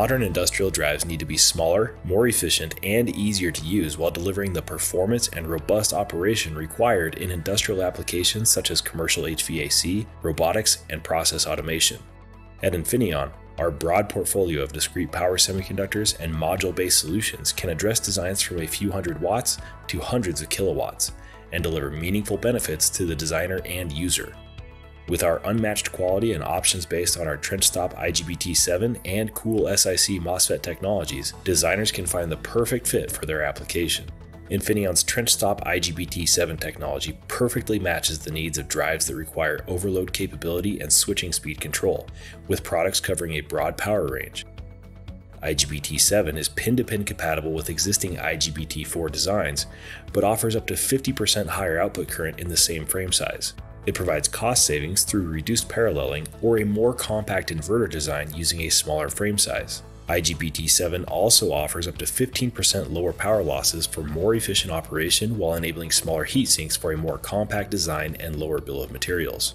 Modern industrial drives need to be smaller, more efficient, and easier to use while delivering the performance and robust operation required in industrial applications such as commercial HVAC, robotics, and process automation. At Infineon, our broad portfolio of discrete power semiconductors and module based solutions can address designs from a few hundred watts to hundreds of kilowatts and deliver meaningful benefits to the designer and user. With our unmatched quality and options based on our trench stop IGBT7 and cool SiC MOSFET technologies, designers can find the perfect fit for their application. Infineon's trench stop IGBT7 technology perfectly matches the needs of drives that require overload capability and switching speed control, with products covering a broad power range. IGBT7 is pin to pin compatible with existing IGBT4 designs, but offers up to 50% higher output current in the same frame size. It provides cost savings through reduced paralleling or a more compact inverter design using a smaller frame size. IGBT7 also offers up to 15% lower power losses for more efficient operation while enabling smaller heat sinks for a more compact design and lower bill of materials.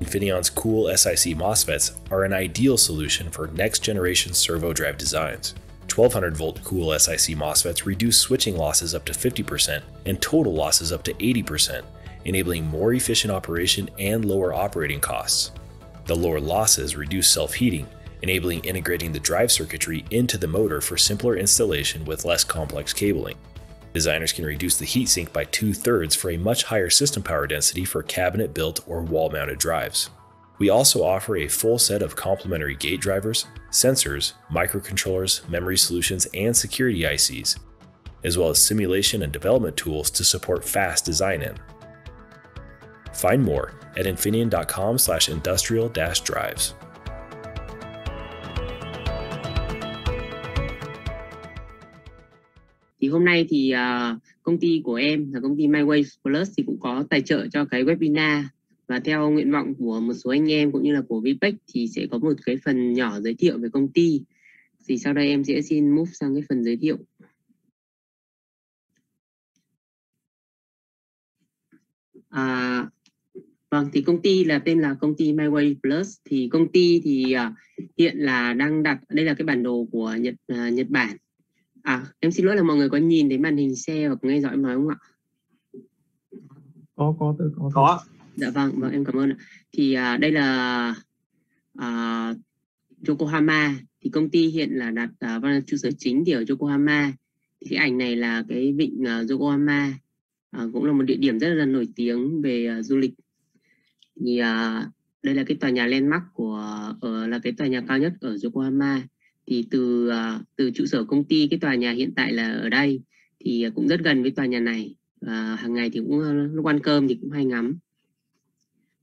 Infineon's cool SiC MOSFETs are an ideal solution for next generation servo drive designs. 1200 volt cool SiC MOSFETs reduce switching losses up to 50% and total losses up to 80%, enabling more efficient operation and lower operating costs. The lower losses reduce self heating, enabling integrating the drive circuitry into the motor for simpler installation with less complex cabling. Designers can reduce the heatsink by two thirds for a much higher system power density for cabinet built or wall mounted drives. We also offer a full set of complementary gate drivers, sensors, microcontrollers, memory solutions, and security ICs, as well as simulation and development tools to support fast design in. Find more at infineon.com/industrial-drives. thì hôm nay thì uh, công ty của em là công ty MyWay Plus thì cũng có tài trợ cho cái webinar. Và theo nguyện vọng của một số anh em cũng như là của VPEC thì sẽ có một cái phần nhỏ giới thiệu về công ty. Thì sau đây em sẽ xin move sang cái phần giới thiệu. À, vâng thì công ty là tên là công ty MyWay Plus thì công ty thì uh, hiện là đang đặt đây là cái bản đồ của Nhật uh, Nhật Bản À, em xin lỗi là mọi người có nhìn thấy màn hình xe và nghe rõ em nói không ạ? Có, có, tôi có. Có. Dạ vâng, vâng em cảm ơn. Thì à, đây là à, Yokohama. Thì công ty hiện là đặt à, văn trụ sở chính thì ở Yokohama. Thì cái ảnh này là cái vịnh à, Yokohama. À, cũng là một địa điểm rất là nổi tiếng về à, du lịch. Thì à, đây là cái tòa nhà landmark của ở là cái tòa nhà cao nhất ở Yokohama. Thì từ uh, từ trụ sở công ty cái tòa nhà hiện tại là ở đây. Thì à, cũng rất gần với tòa nhà này. Và hàng ngày thì cũng ờ, lúc ăn cơm thì cũng hay ngắm.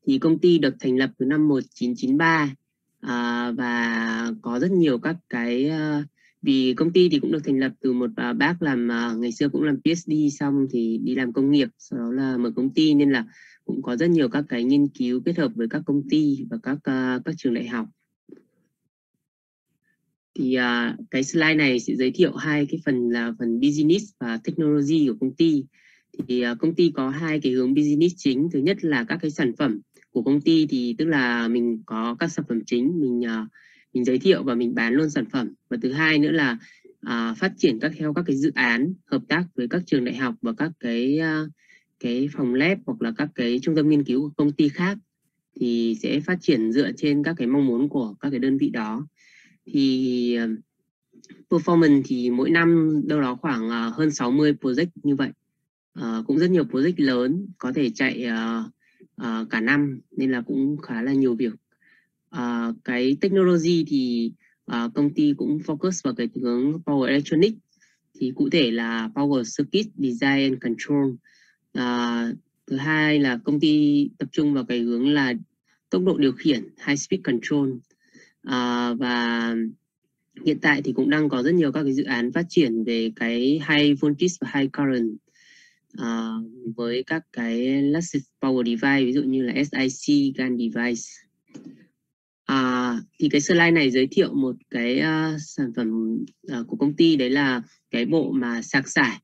Thì công ty được thành lập từ năm 1993 à, và có rất nhiều các cái uh, vì công ty thì cũng được thành lập từ một uh, bác làm uh, ngày xưa cũng làm PhD xong thì đi làm công nghiệp sau đó là mở công ty. Nên là cũng có rất nhiều các cái nghiên cứu kết hợp với các công ty và các uh, các trường đại học. Thì uh, cái slide này sẽ giới thiệu hai cái phần là phần business và technology của công ty. Thì uh, công ty có hai cái hướng business chính. Thứ nhất là các cái sản phẩm của công ty thì tức là mình có các sản phẩm chính mình uh, mình giới thiệu và mình bán luôn sản phẩm. Và thứ hai nữa là uh, phát triển các theo các cái dự án hợp tác với các trường đại học và các cái uh, cái phòng lab hoặc là các cái trung tâm nghiên cứu của công ty khác thì sẽ phát triển dựa trên các cái mong muốn của các cái đơn vị đó. Thì ờ, performance thì mỗi năm đâu đó khoảng ờ, hơn 60 project như vậy. Uh, cũng rất nhiều project lớn có thể chạy uh, uh, cả năm nên là cũng khá là nhiều việc. Uh, cái technology thì uh, công ty cũng focus vào cái hướng power electronic thì cụ thể là power circuit design and control à, thứ hai là công ty tập trung vào cái hướng là tốc độ điều khiển high speed control. À, và hiện tại thì cũng đang có rất nhiều các cái dự án phát triển về cái high voltage và high current à, với các cái lasted power device ví dụ như là SiC GaN device. À, thì cái slide này giới thiệu một cái uh, sản phẩm uh, của công ty đấy là cái bộ mà sạc sải.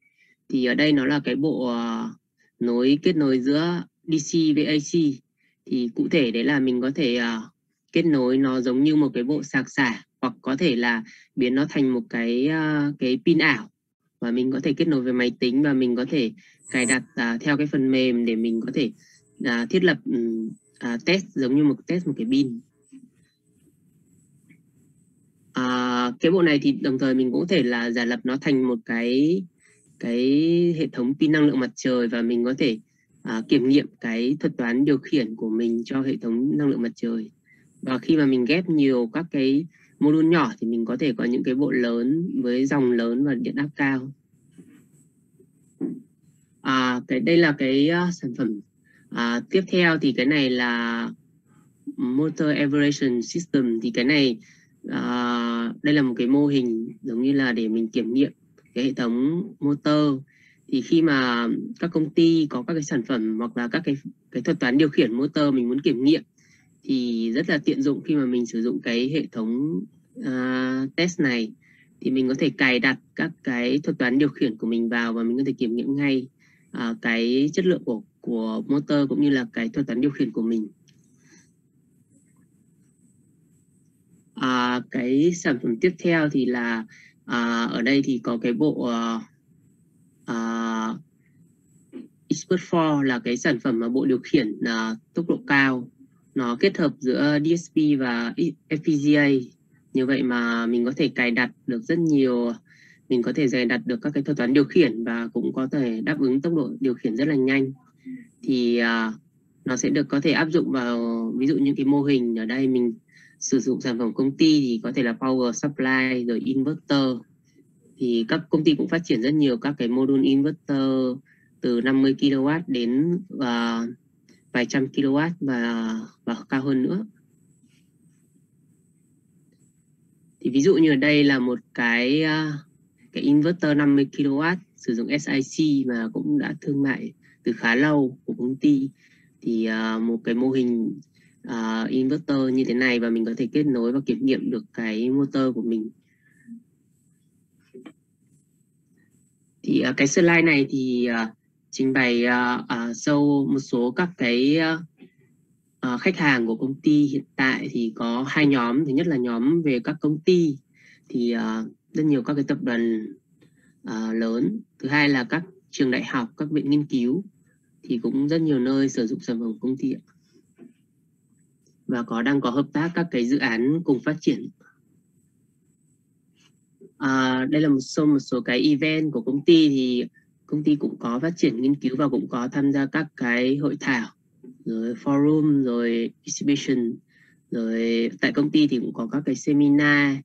Thì ở đây nó là cái bộ uh, nối kết nối giữa DC với AC thì cụ thể đấy là mình có thể uh, kết nối nó giống như một cái bộ sạc xả hoặc có thể là biến nó thành một cái uh, cái pin ảo. Và mình có thể kết nối với máy tính và mình có thể cài đặt uh, theo cái phần mềm để mình có thể uh, thiết lập uh, test giống như một test một cái pin. Uh, cái bộ này thì đồng thời mình cũng có thể là giả lập nó thành một cái cái hệ thống pin năng lượng mặt trời và mình có thể uh, kiểm nghiệm cái thuật toán điều khiển của mình cho hệ thống năng lượng mặt trời. Và khi mà mình ghép nhiều các cái module nhỏ thì mình có thể có những cái bộ lớn với dòng lớn và điện áp cao. À, cái đây là cái uh, sản phẩm. À, tiếp theo thì cái này là motor evaluation system. Thì cái này à, đây là một cái mô hình giống như là để mình kiểm nghiệm cái hệ thống motor. Thì khi mà các công ty có các cái sản phẩm hoặc là các cái cái thuật toán điều khiển motor mình muốn kiểm nghiệm thì rất là tiện dụng khi mà mình sử dụng cái hệ thống uh, test này. Thì mình có thể cài đặt các cái thuật toán điều khiển của mình vào và mình có thể kiểm nghiệm ngay uh, cái chất lượng của của motor cũng như là cái thuật toán điều khiển của mình. Uh, cái sản phẩm tiếp theo thì là à, ở đây thì có cái bộ uh, uh, Expert 4 là cái sản phẩm mà bộ điều khiển uh, tốc độ cao. Nó kết hợp giữa DSP và FPGA như vậy mà mình có thể cài đặt được rất nhiều mình có thể cài đặt được các cái thuật toán điều khiển và cũng có thể đáp ứng tốc độ điều khiển rất là nhanh. Thì uh, nó sẽ được có thể áp dụng vào ví dụ những cái mô hình ở đây mình sử dụng sản phẩm công ty thì có thể là power supply rồi inverter. Thì các công ty cũng phát triển rất nhiều các cái module inverter từ 50 kW đến và vài trăm kW và và cao hơn nữa. Thì ví dụ như ở đây là một cái à, cái inverter 50 kW sử dụng SiC mà cũng đã thương mại từ khá lâu của công ty. Thì uh, một cái mô hình uh, inverter như thế này và mình có thể kết nối và kiểm nghiệm được cái motor của mình. Thì uh, cái slide này thì uh, trình bày uh, uh, sâu một số các cái uh, khách hàng của công ty hiện tại thì có hai nhóm. Thứ nhất là nhóm về các công ty thì uh, rất nhiều các cái tập đoàn uh, lớn. Thứ hai là các trường đại học các viện nghiên cứu thì cũng rất nhiều nơi sử dụng sản phẩm công ty và có đang có hợp tác các cái dự án cùng phát triển. À, đây là một số một số cái event của công ty thì công ty cũng có phát triển nghiên cứu và cũng có tham gia các cái hội thảo rồi forum rồi exhibition rồi tại công ty thì cũng có các cái seminar.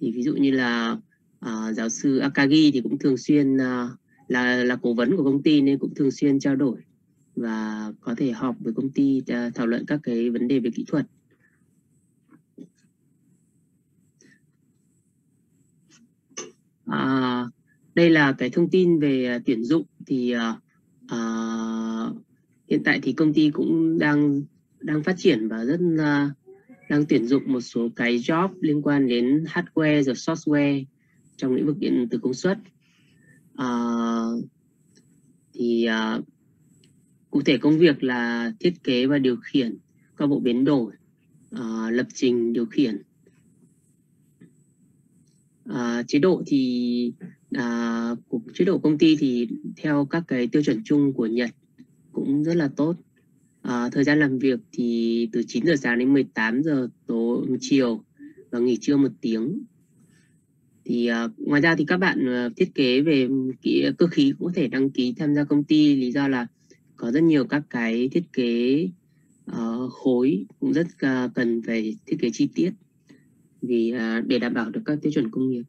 Thì ví dụ như là uh, giáo sư Akagi thì cũng thường xuyên uh, là là cố vấn của công ty nên cũng thường xuyên trao đổi và có thể họp với công ty uh, thảo luận các cái vấn đề về kỹ thuật. À, đây là cái thông tin về uh, tuyển dụng thì uh, uh, hiện tại thì công ty cũng đang đang phát triển và rất uh, đang tuyển dụng một số cái job liên quan đến hardware rồi software trong lĩnh vực điện từ công suất. Uh, thì uh, cụ thể công việc là thiết kế và điều khiển các bộ biến đổi uh, lập trình điều khiển. Uh, chế độ thì uh, của chế độ công ty thì theo các cái tiêu chuẩn chung của Nhật cũng rất là tốt. Uh, thời gian làm việc thì từ 9 giờ sáng đến 18 giờ tối chiều và nghỉ trưa một tiếng. Thì uh, ngoài ra thì các bạn uh, thiết kế về kỹ, cơ khí cũng có thể đăng ký tham gia công ty. Lý do là có rất nhiều các cái thiết kế uh, khối cũng rất uh, cần về thiết kế chi tiết vì uh, để đảm bảo được các tiêu chuẩn công nghiệp.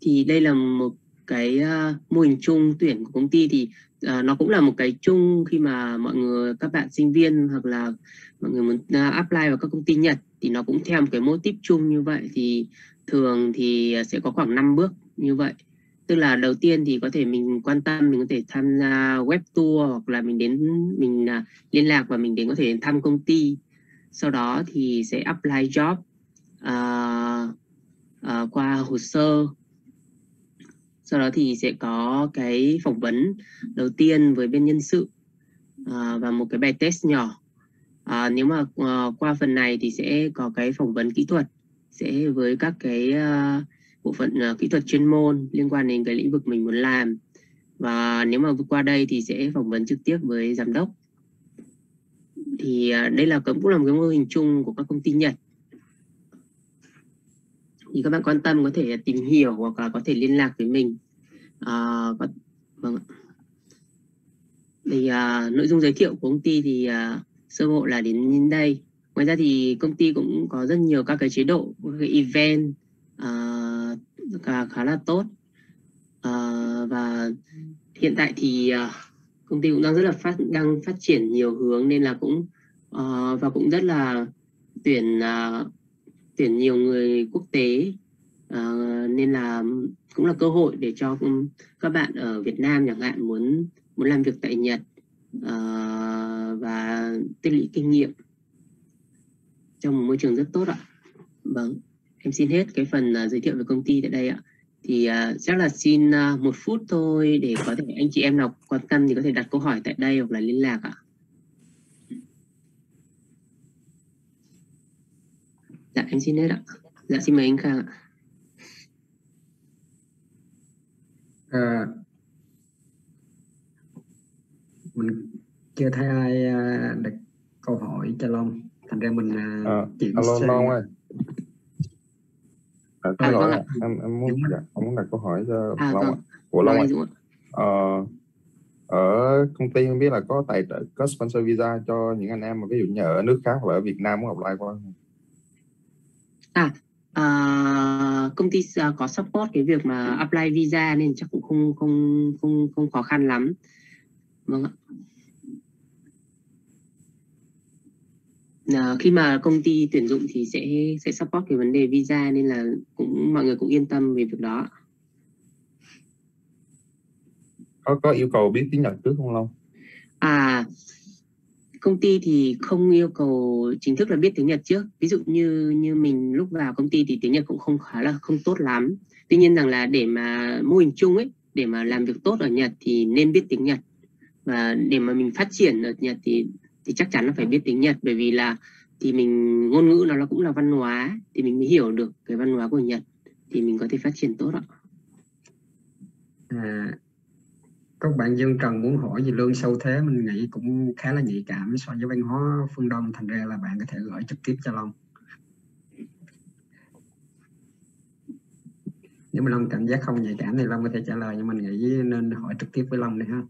Thì đây là một cái uh, mô hình chung tuyển của công ty thì uh, nó cũng là một cái chung khi mà mọi người các bạn sinh viên hoặc là mọi người muốn uh, apply vào các công ty Nhật thì nó cũng theo một cái mô típ chung như vậy. Thì thường thì sẽ có khoảng 5 bước như vậy tức là đầu tiên thì có thể mình quan tâm mình có thể tham gia web tour hoặc là mình đến mình à, liên lạc và mình đến có thể thăm công ty. Sau đó thì sẽ apply job uh, uh, qua hồ sơ. Sau đó thì sẽ có cái phỏng vấn đầu tiên với bên nhân sự uh, và một cái bài test nhỏ. Uh, nếu mà uh, qua phần này thì sẽ có cái phỏng vấn kỹ thuật sẽ với các cái uh, bộ phận uh, kỹ thuật chuyên môn liên quan đến cái lĩnh vực mình muốn làm. Và nếu mà vượt qua đây thì sẽ phỏng vấn trực tiếp với giám đốc. Thì uh, đây là cũng là một cái mô hình chung của các công ty Nhật. Thì các bạn quan tâm có thể tìm hiểu hoặc là có thể liên lạc với mình. Ờ, à, có, vâng thì à, nội dung giới thiệu của công ty thì à, sơ bộ là đến đây. Ngoài ra thì công ty cũng có rất nhiều các cái chế độ các cái event uh, khá, khá là tốt. Uh, và hiện tại thì uh, công ty cũng đang rất là phát đang phát triển nhiều hướng nên là cũng uh, và cũng rất là tuyển uh, tuyển nhiều người quốc tế. Uh, nên là cũng là cơ hội để cho các bạn ở Việt Nam chẳng hạn muốn muốn làm việc tại Nhật uh, và tích lũy kinh nghiệm trong một môi trường rất tốt ạ. Vâng, em xin hết cái phần uh, giới thiệu về công ty tại đây ạ. Thì uh, chắc là xin uh, một phút thôi để có thể anh chị em nào quan tâm thì có thể đặt câu hỏi tại đây hoặc là liên lạc ạ. Dạ em xin hết ạ. Dạ xin mời anh Khang ạ. À, mình chưa thấy ai đặt câu hỏi cho Long thành ra mình à, chuyển alo sang- Long ơi à, À, xin lỗi vâng ạ. ạ. em em muốn ạ. dạ, em muốn đặt câu hỏi cho À Long ạ vâng, của Long vâng ạ ạ. Ờ, ở công ty không biết là có tài trợ có sponsor visa cho những anh em mà ví dụ như ở nước khác hoặc là ở Việt Nam muốn apply qua không? À, công ty à, có support cái việc mà apply visa nên chắc cũng không không không không khó khăn lắm. Vâng ạ. À, khi mà công ty tuyển dụng thì sẽ sẽ support cái vấn đề visa nên là cũng mọi người cũng yên tâm về việc đó. có có yêu cầu biết tiếng Nhật trước không Long À công ty thì không yêu cầu chính thức là biết tiếng Nhật trước. Ví dụ như như mình lúc vào công ty thì tiếng Nhật cũng không khá là không tốt lắm. Tuy nhiên rằng là để mà mô hình chung ấy, để mà làm việc tốt ở Nhật thì nên biết tiếng Nhật. Và để mà mình phát triển ở Nhật thì thì chắc chắn là phải biết tiếng Nhật bởi vì là thì mình ngôn ngữ nó cũng là văn hóa thì mình mới hiểu được cái văn hóa của Nhật thì mình có thể phát triển tốt ạ. à, các bạn Dương Trần muốn hỏi về lương sâu thế mình nghĩ cũng khá là nhạy cảm so với văn hóa phương Đông thành ra là bạn có thể gửi trực tiếp cho Long nếu mà Long cảm giác không nhạy cảm thì Long có thể trả lời nhưng mình nghĩ nên hỏi trực tiếp với Long đi ha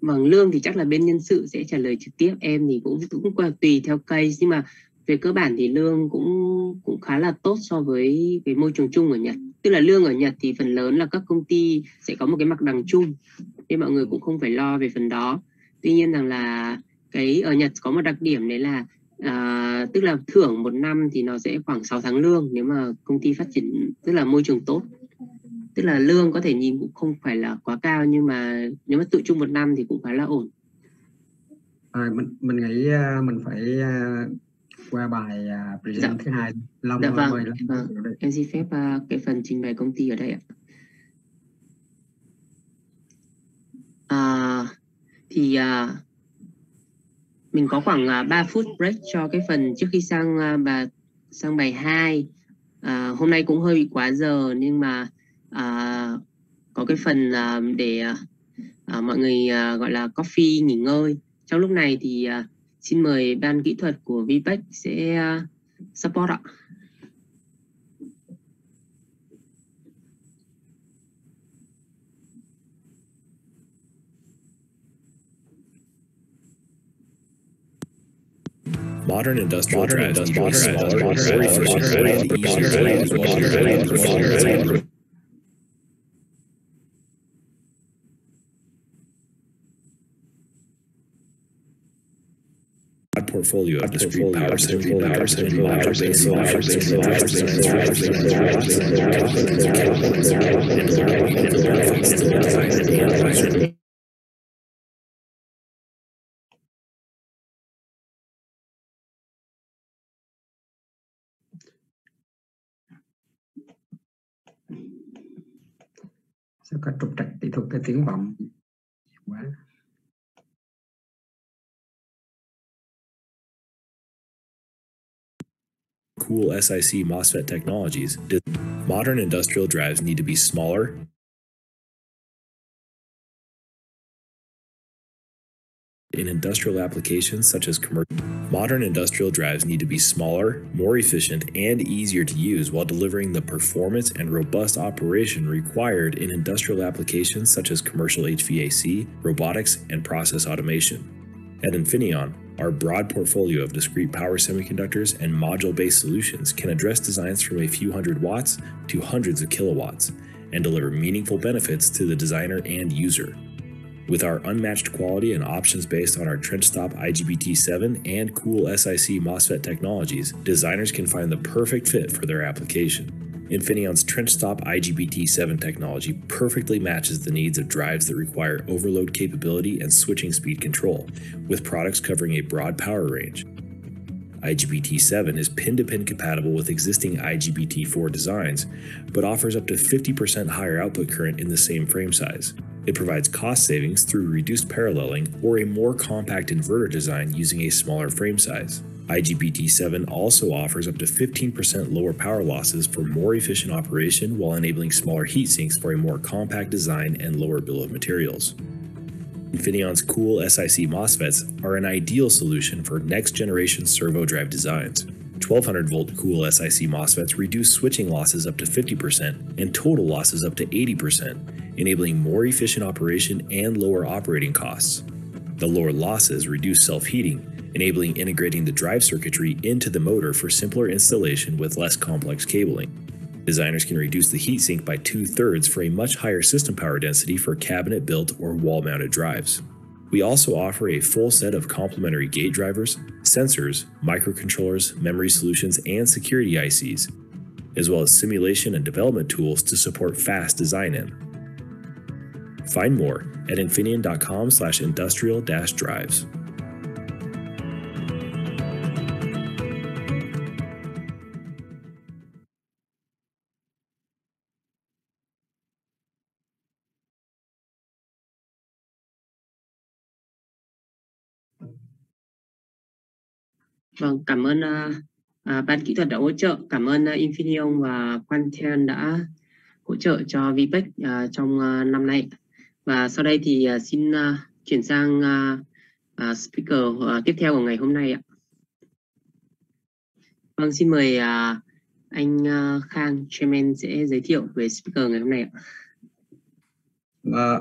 Vâng, lương thì chắc là bên nhân sự sẽ trả lời trực tiếp. Em thì cũng cũng qua- tùy theo case nhưng mà về cơ bản thì lương cũng cũng khá là tốt so với cái môi trường chung ở Nhật. Tức là lương ở Nhật thì phần lớn là các công ty sẽ có một cái mặt bằng chung nên mọi người cũng không phải lo về phần đó. Tuy nhiên rằng là cái ở Nhật có một đặc điểm đấy là à, tức là thưởng một năm thì nó sẽ khoảng 6 tháng lương nếu mà công ty phát triển tức là môi trường tốt tức là lương có thể nhìn cũng không phải là quá cao nhưng mà nếu mà tự chung một năm thì cũng khá là ổn à, mình mình nghĩ à, mình phải à, qua bài à, present Dạ. thứ hai Long Dạ vâng, vâng. đây. em xin phép cái phần trình bày công ty ở đây ạ à, thì à, mình có khoảng à, 3 phút break cho cái phần trước khi sang à, bà sang bài 2 à, hôm nay cũng hơi bị quá giờ nhưng mà à, có cái phần à, để à, à, mọi người à, gọi là coffee nghỉ ngơi. Trong lúc này thì à, xin mời ban kỹ thuật của Vpec sẽ à, support ạ. Modern industrial drives need to be smaller, more efficient, and easier to use while delivering performance and broad portfolio of discrete power semiconductors and module-based solutions. sao có trục trặc kỹ thuật cái tiếng vọng quá cool SiC MOSFET technologies, modern industrial drives need to be smaller, in industrial applications such as commercial. Modern industrial drives need to be smaller, more efficient, and easier to use while delivering the performance and robust operation required in industrial applications such as commercial HVAC, robotics, and process automation. At Infineon, our broad portfolio of discrete power semiconductors and module based solutions can address designs from a few hundred watts to hundreds of kilowatts and deliver meaningful benefits to the designer and user. With our unmatched quality and options based on our trench stop IGBT7 and cool SiC MOSFET technologies, designers can find the perfect fit for their application. Infineon's trench stop IGBT7 technology perfectly matches the needs of drives that require overload capability and switching speed control, with products covering a broad power range. IGBT7 is pin to pin compatible with existing IGBT4 designs, but offers up to 50% higher output current in the same frame size. It provides cost savings through reduced paralleling or a more compact inverter design using a smaller frame size. IGBT7 also offers up to 15% lower power losses for more efficient operation while enabling smaller heat sinks for a more compact design and lower bill of materials. Infineon's cool SiC MOSFETs are an ideal solution for next generation servo drive designs. 1200 volt cool SiC MOSFETs reduce switching losses up to 50% and total losses up to 80%, enabling more efficient operation and lower operating costs. The lower losses reduce self heating, enabling integrating the drive circuitry into the motor for simpler installation with less complex cabling. Designers can reduce the heatsink by two thirds for a much higher system power density for cabinet built or wall mounted drives. We also offer a full set of complementary gate drivers, sensors, microcontrollers, memory solutions, and security ICs, as well as simulation and development tools to support fast design in. Find more at infineon.com slash industrial Vâng, cảm ơn uh, uh, ban kỹ thuật đã hỗ trợ, cảm ơn uh, Infineon và Quantian đã hỗ trợ cho VPEC uh, trong uh, năm nay. Và sau đây thì uh, xin uh, chuyển sang uh, uh, speaker uh, tiếp theo của ngày hôm nay ạ. Vâng, xin mời uh, anh uh, Khang Chairman sẽ giới thiệu về speaker ngày hôm nay ạ. Và,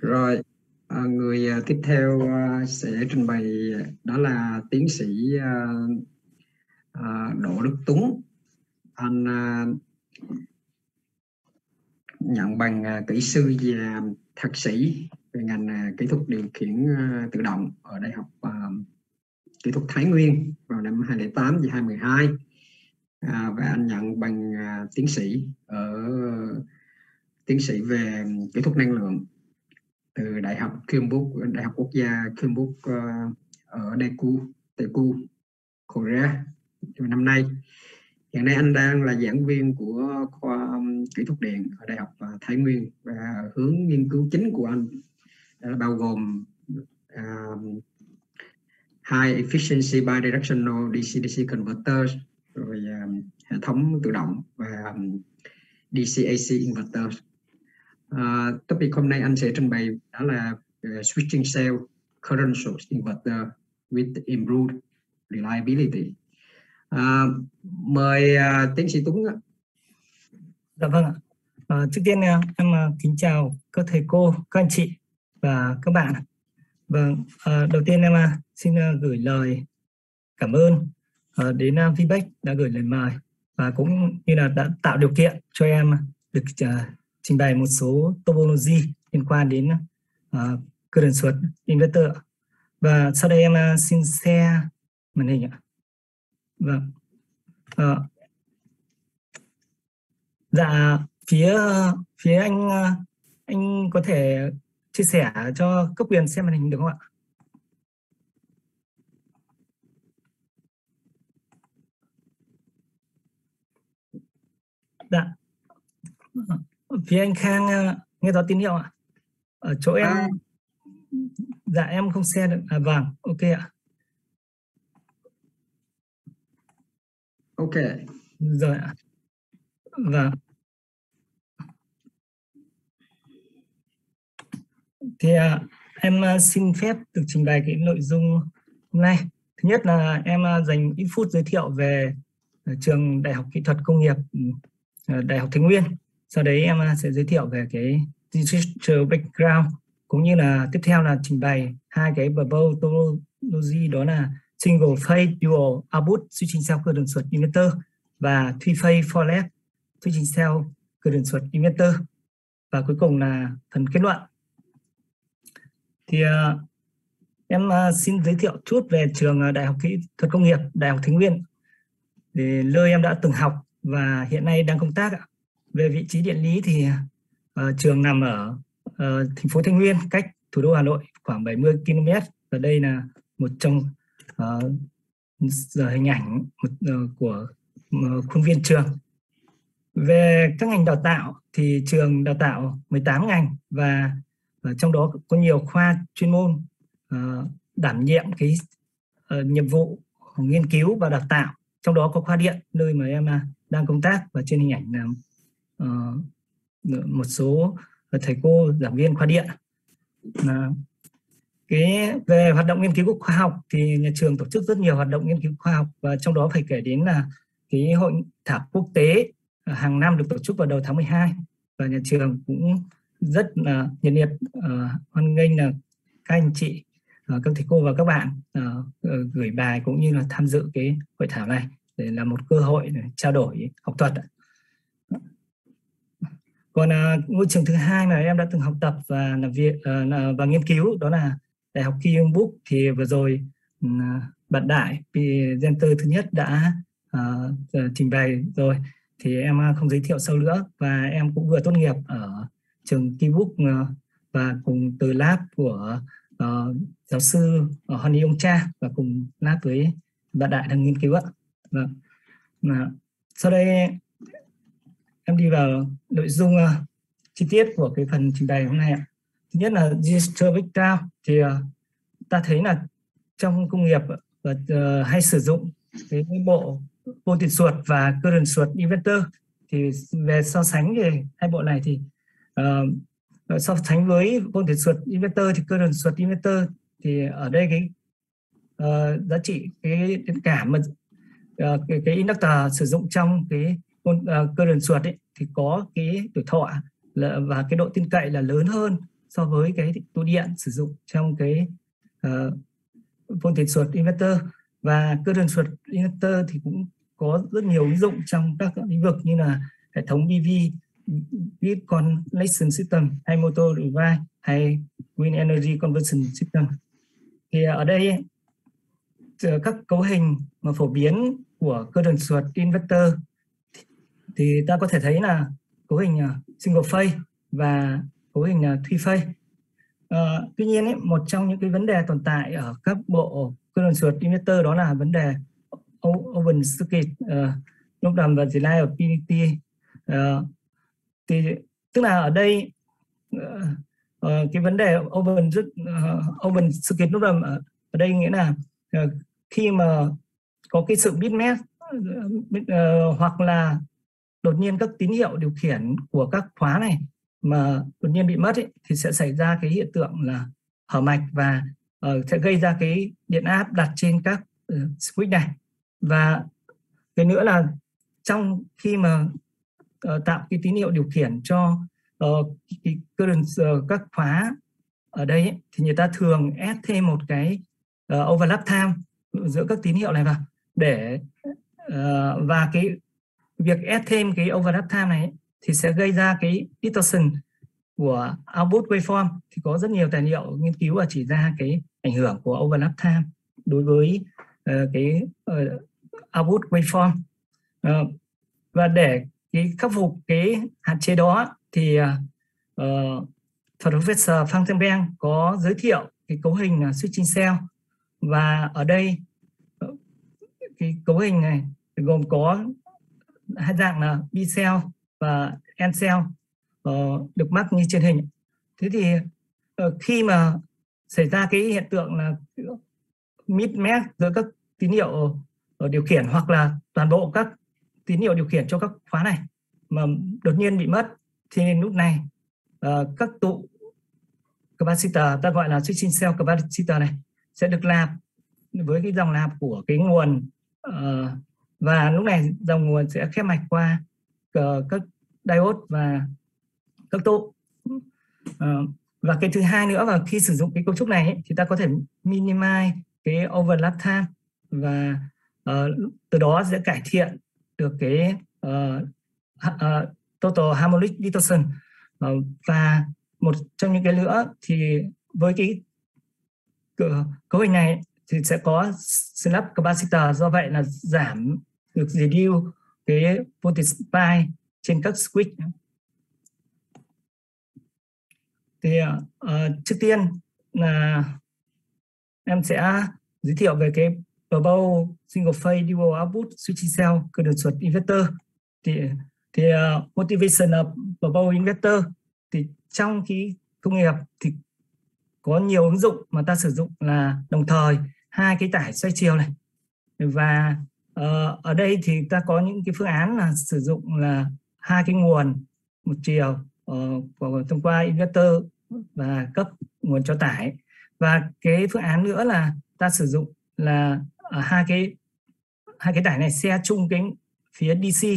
rồi, À, người à, tiếp theo à, sẽ trình bày đó là tiến sĩ à, à, Đỗ Đức Tuấn. Anh à, nhận bằng kỹ sư và thạc sĩ về ngành kỹ thuật điều khiển tự động ở Đại học Kỹ thuật Thái Nguyên vào năm 2008 và 2012. À, và anh nhận bằng tiến sĩ ở tiến sĩ về kỹ thuật năng lượng từ đại học Kyungbook đại học quốc gia Kyungbook ờ, ở Daegu Daegu Korea. Năm nay hiện nay anh đang là giảng viên của khoa kỹ thuật điện ở đại học ờ, Thái Nguyên và hướng nghiên cứu chính của anh là bao gồm uh, high efficiency bidirectional DC-DC converters rồi um, hệ thống tự động và um, DC-AC inverters. Uh, topic hôm nay anh sẽ trình bày đó là uh, switching cell current source inverter with improved reliability. Uh, mời uh, tiến sĩ Tuấn ạ. Dạ vâng ạ. À, trước tiên em uh, kính chào các thầy cô, các anh chị và các bạn. Vâng, à, đầu tiên em uh, xin uh, gửi lời cảm ơn uh, đến uh, đã gửi lời mời và cũng như là đã tạo điều kiện cho em được uh, trình bày một số topology liên quan đến uh, current suất inverter. Và sau đây em uh, xin share màn hình ạ. Vâng. Uh, dạ phía phía anh uh, anh có thể chia sẻ cho cấp quyền xem màn hình được không ạ? Dạ. Vâng phía anh Khang ờ, nghe rõ tín hiệu ạ. Ở chỗ em à. dạ em không xe được. À vâng ok ạ. Ok. Rồi ạ. Vâng. Thì uh, em uh, xin phép được trình bày cái nội dung hôm nay. Thứ nhất là em dành ít phút giới thiệu về trường đại học kỹ thuật công nghiệp uh, đại học thái nguyên sau đấy em sẽ giới thiệu về cái digital background cũng như là tiếp theo là trình bày hai cái bubble topology đó là single phase dual output sale cơ đường suyđiện emitter và three phase for lab suy trình sao cơ đường suất emitter và cuối cùng là phần kết luận. Thì uh, em uh, xin giới thiệu chút về trường uh, Đại học Kỹ thuật Công nghiệp Đại học Thái Nguyên để nơi em đã từng học và hiện nay đang công tác ạ về vị trí địa lý thì uh, trường nằm ở uh, thành phố Thái Nguyên cách thủ đô Hà Nội khoảng 70 km và đây là một trong uh, giờ hình ảnh một, uh, của uh, khuôn viên trường. Về các ngành đào tạo thì trường đào tạo 18 ngành và uh, trong đó có nhiều khoa chuyên môn uh, đảm nhiệm cái uh, nhiệm vụ nghiên cứu và đào tạo. Trong đó có khoa điện nơi mà em uh, đang công tác và trên hình ảnh là uh, một số ờ, thầy cô giảng viên khoa điện. Uh, cái về hoạt động nghiên cứu khoa học thì nhà trường tổ chức rất nhiều hoạt động nghiên cứu khoa học và trong đó phải kể đến là cái hội thảo quốc tế ờ, hàng năm được tổ chức vào đầu tháng 12 và nhà trường cũng rất là nhiệt liệt uh, hoan nghênh là các anh chị uh, các thầy cô và các bạn uh, gửi bài cũng như là tham dự cái hội thảo này để là một cơ hội để trao đổi học thuật còn uh, ngôi trường thứ hai mà em đã từng học tập và làm việc uh, và nghiên cứu đó là đại học Kyung thì vừa rồi uh, bạn đại presenter thứ nhất đã uh, trình bày rồi thì em à, không giới thiệu sâu nữa và em cũng vừa tốt nghiệp ở trường Keybook uh, và cùng từ lab của uh, giáo sư Honey Ông Cha và cùng lab với bạn đại đang nghiên cứu ạ. Vâng. Sau đây em đi vào nội dung uh, chi tiết của cái phần trình bày hôm nay ạ. Thứ nhất là digital background thì uh, ta thấy là trong công nghiệp uh, hay sử dụng cái bộ voltage suột và current suột inverter thì về so sánh thì hai bộ này thì uh, so sánh với voltage suột inverter thì current suột inverter thì ở đây cái uh, giá trị cái điện cảm mà uh, cái, cái inductor sử dụng trong cái uh, current suột ấy thì có cái tuổi thọ là, và cái độ tin cậy là lớn hơn so với cái tụ điện sử dụng trong cái uh, tiền source inverter và cơ current source inverter thì cũng có rất nhiều ứng dụng trong các lĩnh vực như là hệ thống PV, grid connection system hay motor drive hay wind energy conversion system. Thì ở đây các cấu hình mà phổ biến của cơ current source inverter thì ta có thể thấy là cấu hình ờ, single phase và cấu hình ờ, three phase. À, tuy nhiên ấy, một trong những cái vấn đề tồn tại ở các bộ current source emitter đó là vấn đề open circuit uh, lúc làm và reliability uh, thì tức là ở đây uh, uh, cái vấn đề open uh, open circuit lúc làm ở, ở đây nghĩa là uh, khi mà có cái sự bitmap uh, hoặc là đột nhiên các tín hiệu điều khiển của các khóa này mà đột nhiên bị mất ấy, thì sẽ xảy ra cái hiện tượng là hở mạch và uh, sẽ gây ra cái điện áp đặt trên các uh, switch này. Và cái nữa là trong khi mà uh, tạo cái tín hiệu điều khiển cho uh, cái current uh, các khóa ở đây ấy, thì người ta thường ép thêm một cái uh, overlap time giữa các tín hiệu này vào để uh, và cái việc add thêm cái overlap time này thì sẽ gây ra cái distortion của output waveform. Thì có rất nhiều tài liệu nghiên cứu và chỉ ra cái ảnh hưởng của overlap time đối với uh, cái uh, output waveform. Uh, và để cái khắc phục cái hạn chế đó thì uh, Professor Phan Thanh Beng có giới thiệu cái cấu hình switching cell. Và ở đây cái cấu hình này gồm có hai dạng là B cell và N cell uh, được mắc như trên hình. Thế thì uh, khi mà xảy ra cái hiện tượng là mismatch giữa các tín hiệu điều khiển hoặc là toàn bộ các tín hiệu điều khiển cho các khóa này mà đột nhiên bị mất thì lúc này uh, các tụ capacitor ta gọi là switching cell capacitor này sẽ được lạp với cái dòng lạp của cái nguồn uh, và lúc này dòng nguồn sẽ khép mạch qua ờ, các diode và các tụ ờ, và cái thứ hai nữa là khi sử dụng cái cấu trúc này ấy, thì ta có thể minimize cái overlap time và uh, từ đó sẽ cải thiện được cái uh, uh, total harmonic distortion. Uh, và một trong những cái nữa thì với cái cấu hình này thì sẽ có snap capacitor do vậy là giảm được reduce cái voltage spike trên các switch thì uh, trước tiên là em sẽ giới thiệu về cái Purple single phase dual output switch cell cơ đường thuật inverter. Thì thì uh, motivation of Purple inverter thì trong cái công nghiệp thì có nhiều ứng dụng mà ta sử dụng là đồng thời hai cái tải xoay chiều này và uh, ở đây thì ta có những cái phương án là sử dụng là hai cái nguồn một chiều uh, thông qua inverter và cấp nguồn cho tải. Và cái phương án nữa là ta sử dụng là uh, hai cái hai cái tải này xe chung cái phía DC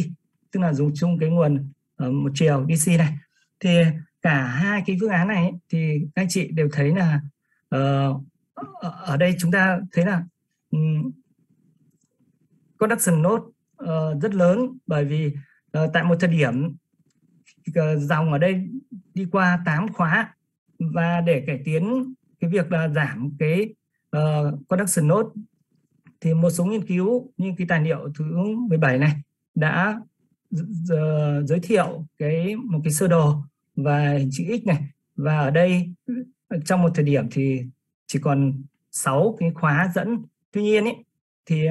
tức là dùng chung cái nguồn uh, một chiều DC này. Thì cả hai cái phương án này thì các anh chị đều thấy là uh, ở đây chúng ta thấy là um, production node uh, ờ, rất lớn bởi vì uh, tại một thời điểm uh, dòng ở đây đi qua 8 khóa và để cải tiến cái việc là giảm cái uh, production node thì một số nghiên cứu như cái tài liệu thứ 17 này đã giới thiệu cái một cái sơ đồ và hình chữ X này. Và ở đây trong một thời điểm thì chỉ còn 6 cái khóa dẫn. Tuy nhiên ấy, thì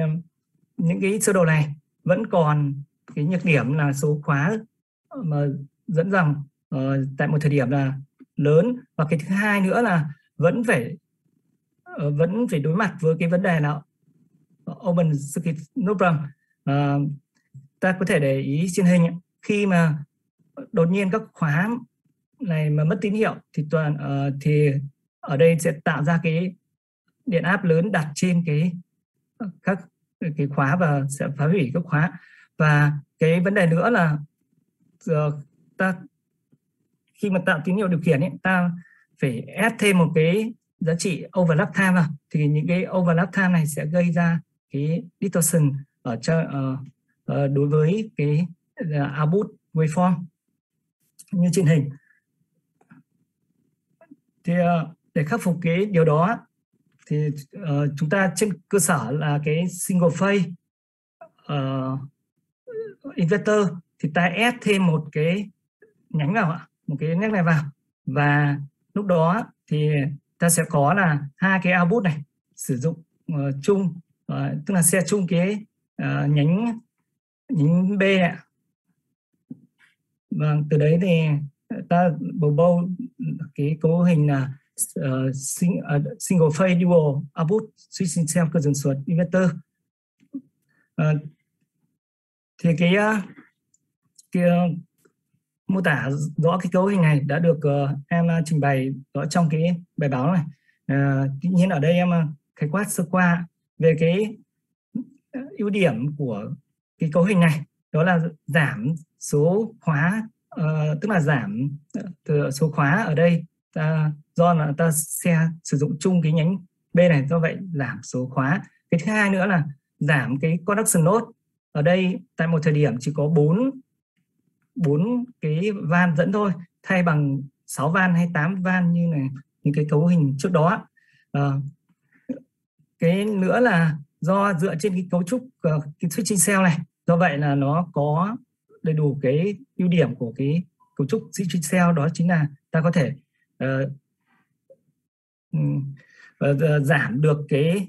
những cái sơ đồ này vẫn còn cái nhược điểm là số khóa mà dẫn dòng uh, tại một thời điểm là lớn. Và cái thứ hai nữa là vẫn phải uh, vẫn phải đối mặt với cái vấn đề là open circuit problem. Uh, ta có thể để ý trên hình khi mà đột nhiên các khóa này mà mất tín hiệu thì toàn uh, thì ở đây sẽ tạo ra cái điện áp lớn đặt trên cái các cái khóa và sẽ phá hủy các khóa. Và cái vấn đề nữa là ta khi mà tạo tín hiệu điều khiển ấy, ta phải ép thêm một cái giá trị overlap time vào. Thì những cái overlap time này sẽ gây ra cái distortion ở cho uh, uh, đối với cái uh, output waveform như trên hình. Thì uh, để khắc phục cái điều đó thì uh, chúng ta trên cơ sở là cái single phase uh, inverter thì ta ép thêm một cái nhánh vào một cái nhánh này vào. Và lúc đó thì ta sẽ có là hai cái output này sử dụng uh, chung uh, tức là xe chung cái uh, nhánh nhánh B ạ. Và từ đấy thì ta bầu bầu cái cấu hình là uh, sing, uh, single phase dual output switching cell cơ dần suất inverter. Uh, thì cái cái uh, mô tả rõ cái cấu hình này đã được uh, em uh, trình bày rõ trong cái bài báo này. Uh, tuy nhiên ở đây em uh, khái quát sơ qua về cái ưu điểm của cái cấu hình này. Đó là giảm số khóa uh, tức là giảm từ số khóa ở đây ta do là ta xe sử dụng chung cái nhánh B này do vậy giảm số khóa cái thứ hai nữa là giảm cái conduction node. ở đây tại một thời điểm chỉ có 4 bốn cái van dẫn thôi thay bằng 6 van hay 8 van như này những cái cấu hình trước đó à, cái nữa là do dựa trên cái cấu trúc uh, cái switching cell này do vậy là nó có đầy đủ cái ưu điểm của cái cấu trúc switching cell đó chính là ta có thể uh, Ừ. và ờ, giảm được cái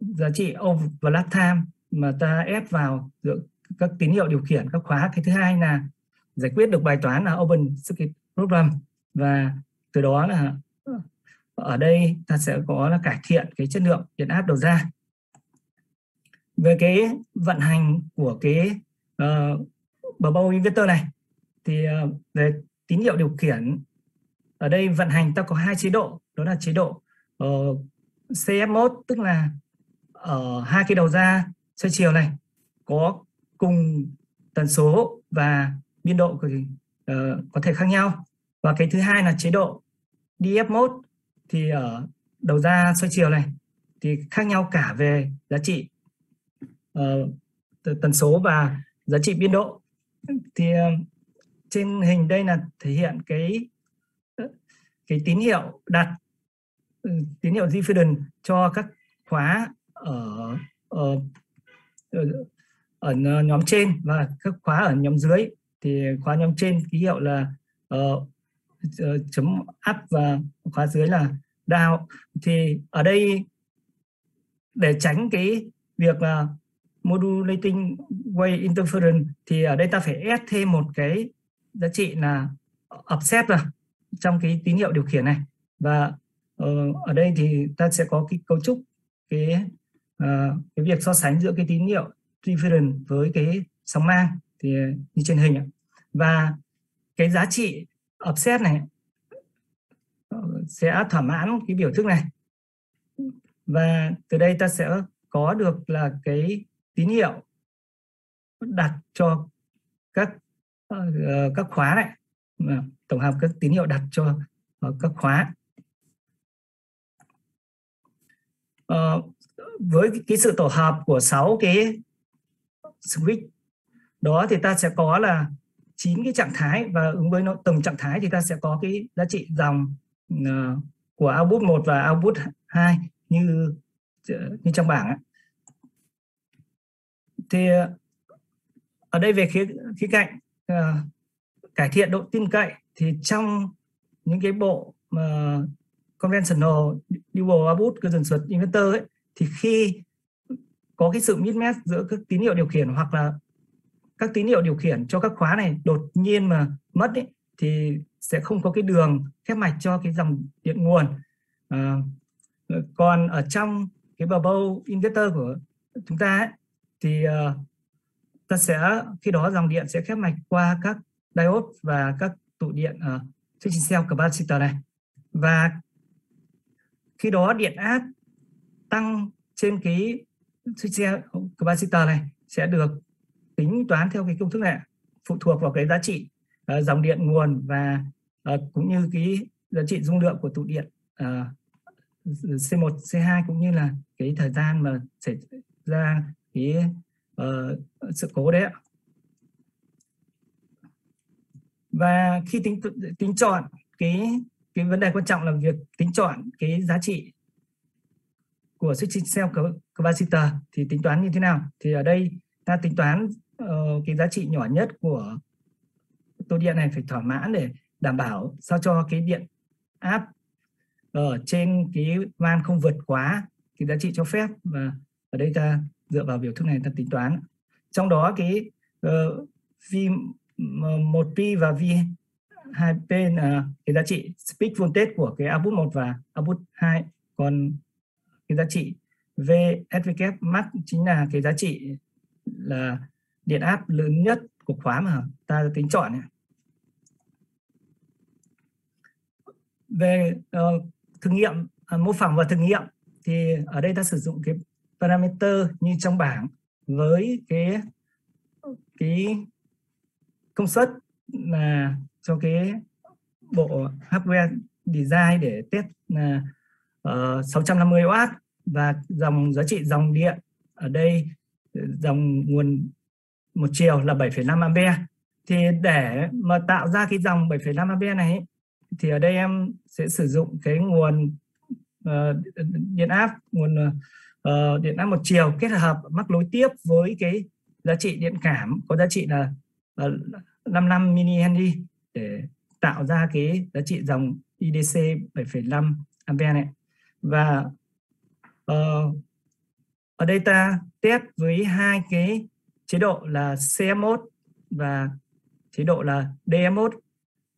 giá trị overlap time mà ta ép vào các tín hiệu điều khiển các khóa. Cái thứ hai là giải quyết được bài toán là open circuit problem. Và từ đó là ờ, ở đây ta sẽ có là cải thiện cái chất lượng điện áp đầu ra. Về cái vận hành của cái ờ, uh, bubble inverter này thì uh, về tín hiệu điều khiển ở đây vận hành ta có hai chế độ đó là chế độ ờ, uh, CF1 tức là ở hai cái đầu ra xoay chiều này có cùng tần số và biên độ của, uh, có thể khác nhau. Và cái thứ hai là chế độ DF1 thì ở đầu ra xoay chiều này thì khác nhau cả về giá trị uh, tần số và giá trị biên độ. Thì uh, trên hình đây là thể hiện cái cái tín hiệu đặt ừ, tín hiệu different cho các khóa ở, ờ, ừ, ở, ở ở nhóm trên và các khóa ở nhóm dưới. Thì khóa nhóm trên ký hiệu là uh, chấm up và khóa dưới là down. Thì ở đây để tránh cái việc là modulating wave interference thì ở đây ta phải add thêm một cái giá trị là offset vào trong cái tín hiệu điều khiển này. Và uh, ở đây thì ta sẽ có cái cấu trúc cái uh, cái việc so sánh giữa cái tín hiệu different với cái sóng mang thì ờ, như trên hình ạ. Và cái giá trị offset này sẽ thỏa mãn cái biểu thức này. Và từ đây ta sẽ có được là cái tín hiệu đặt cho các uh, các khóa này tổng hợp các tín hiệu đặt cho ờ, các khóa à, với cái sự tổ hợp của 6 cái switch đó thì ta sẽ có là chín cái trạng thái và ứng với nó từng trạng thái thì ta sẽ có cái giá trị dòng uh, của output 1 và output 2 như như trong bảng ấy. thì ở đây về khía khía cạnh uh, cải thiện độ tin cậy thì trong những cái bộ mà uh, conventional dual output cơ suất inverter ấy thì khi có cái sự mismatch giữa các tín hiệu điều khiển hoặc là các tín hiệu điều khiển cho các khóa này đột nhiên mà mất ấy, thì sẽ không có cái đường khép mạch cho cái dòng điện nguồn. À, còn ở trong cái bubble inverter của chúng ta ấy, thì uh, ta sẽ khi đó dòng điện sẽ khép mạch qua các diode và các tụ điện ở uh, switching cell capacitor này và khi đó điện áp tăng trên cái switch capacitor này sẽ được tính toán theo cái công thức này phụ thuộc vào cái giá trị uh, dòng điện nguồn và uh, cũng như cái giá trị dung lượng của tụ điện uh, C1, C2 cũng như là cái thời gian mà xảy ra cái uh, sự cố đấy ạ. Và khi tính tính chọn cái cái vấn đề quan trọng là việc tính chọn cái giá trị của switching cell capacitor thì tính toán như thế nào? Thì ở đây ta tính toán uh, cái giá trị nhỏ nhất của tô điện này phải thỏa mãn để đảm bảo sao cho cái điện áp ở trên cái van không vượt quá cái giá trị cho phép. Và ở đây ta dựa vào biểu thức này ta tính toán. Trong đó cái uh, một 1p và v 2p là cái giá trị peak voltage của cái output 1 và output 2 còn cái giá trị v svk max chính là cái giá trị là điện áp lớn nhất của khóa mà ta tính chọn này. Về uh, thử nghiệm uh, mô phỏng và thử nghiệm thì ở đây ta sử dụng cái parameter như trong bảng với cái cái công suất là cho cái bộ hardware design để test là uh, 650W và dòng giá trị dòng điện ở đây dòng nguồn một chiều là 7,5 ampere thì để mà tạo ra cái dòng 7,5 ampere này thì ở đây em sẽ sử dụng cái nguồn uh, điện áp nguồn uh, điện áp một chiều kết hợp mắc nối tiếp với cái giá trị điện cảm có giá trị là 5 năm mini henry để tạo ra cái giá trị dòng IDC 7,5 ampere này. Và uh, ở đây ta test với hai cái chế độ là CM1 và chế độ là DM1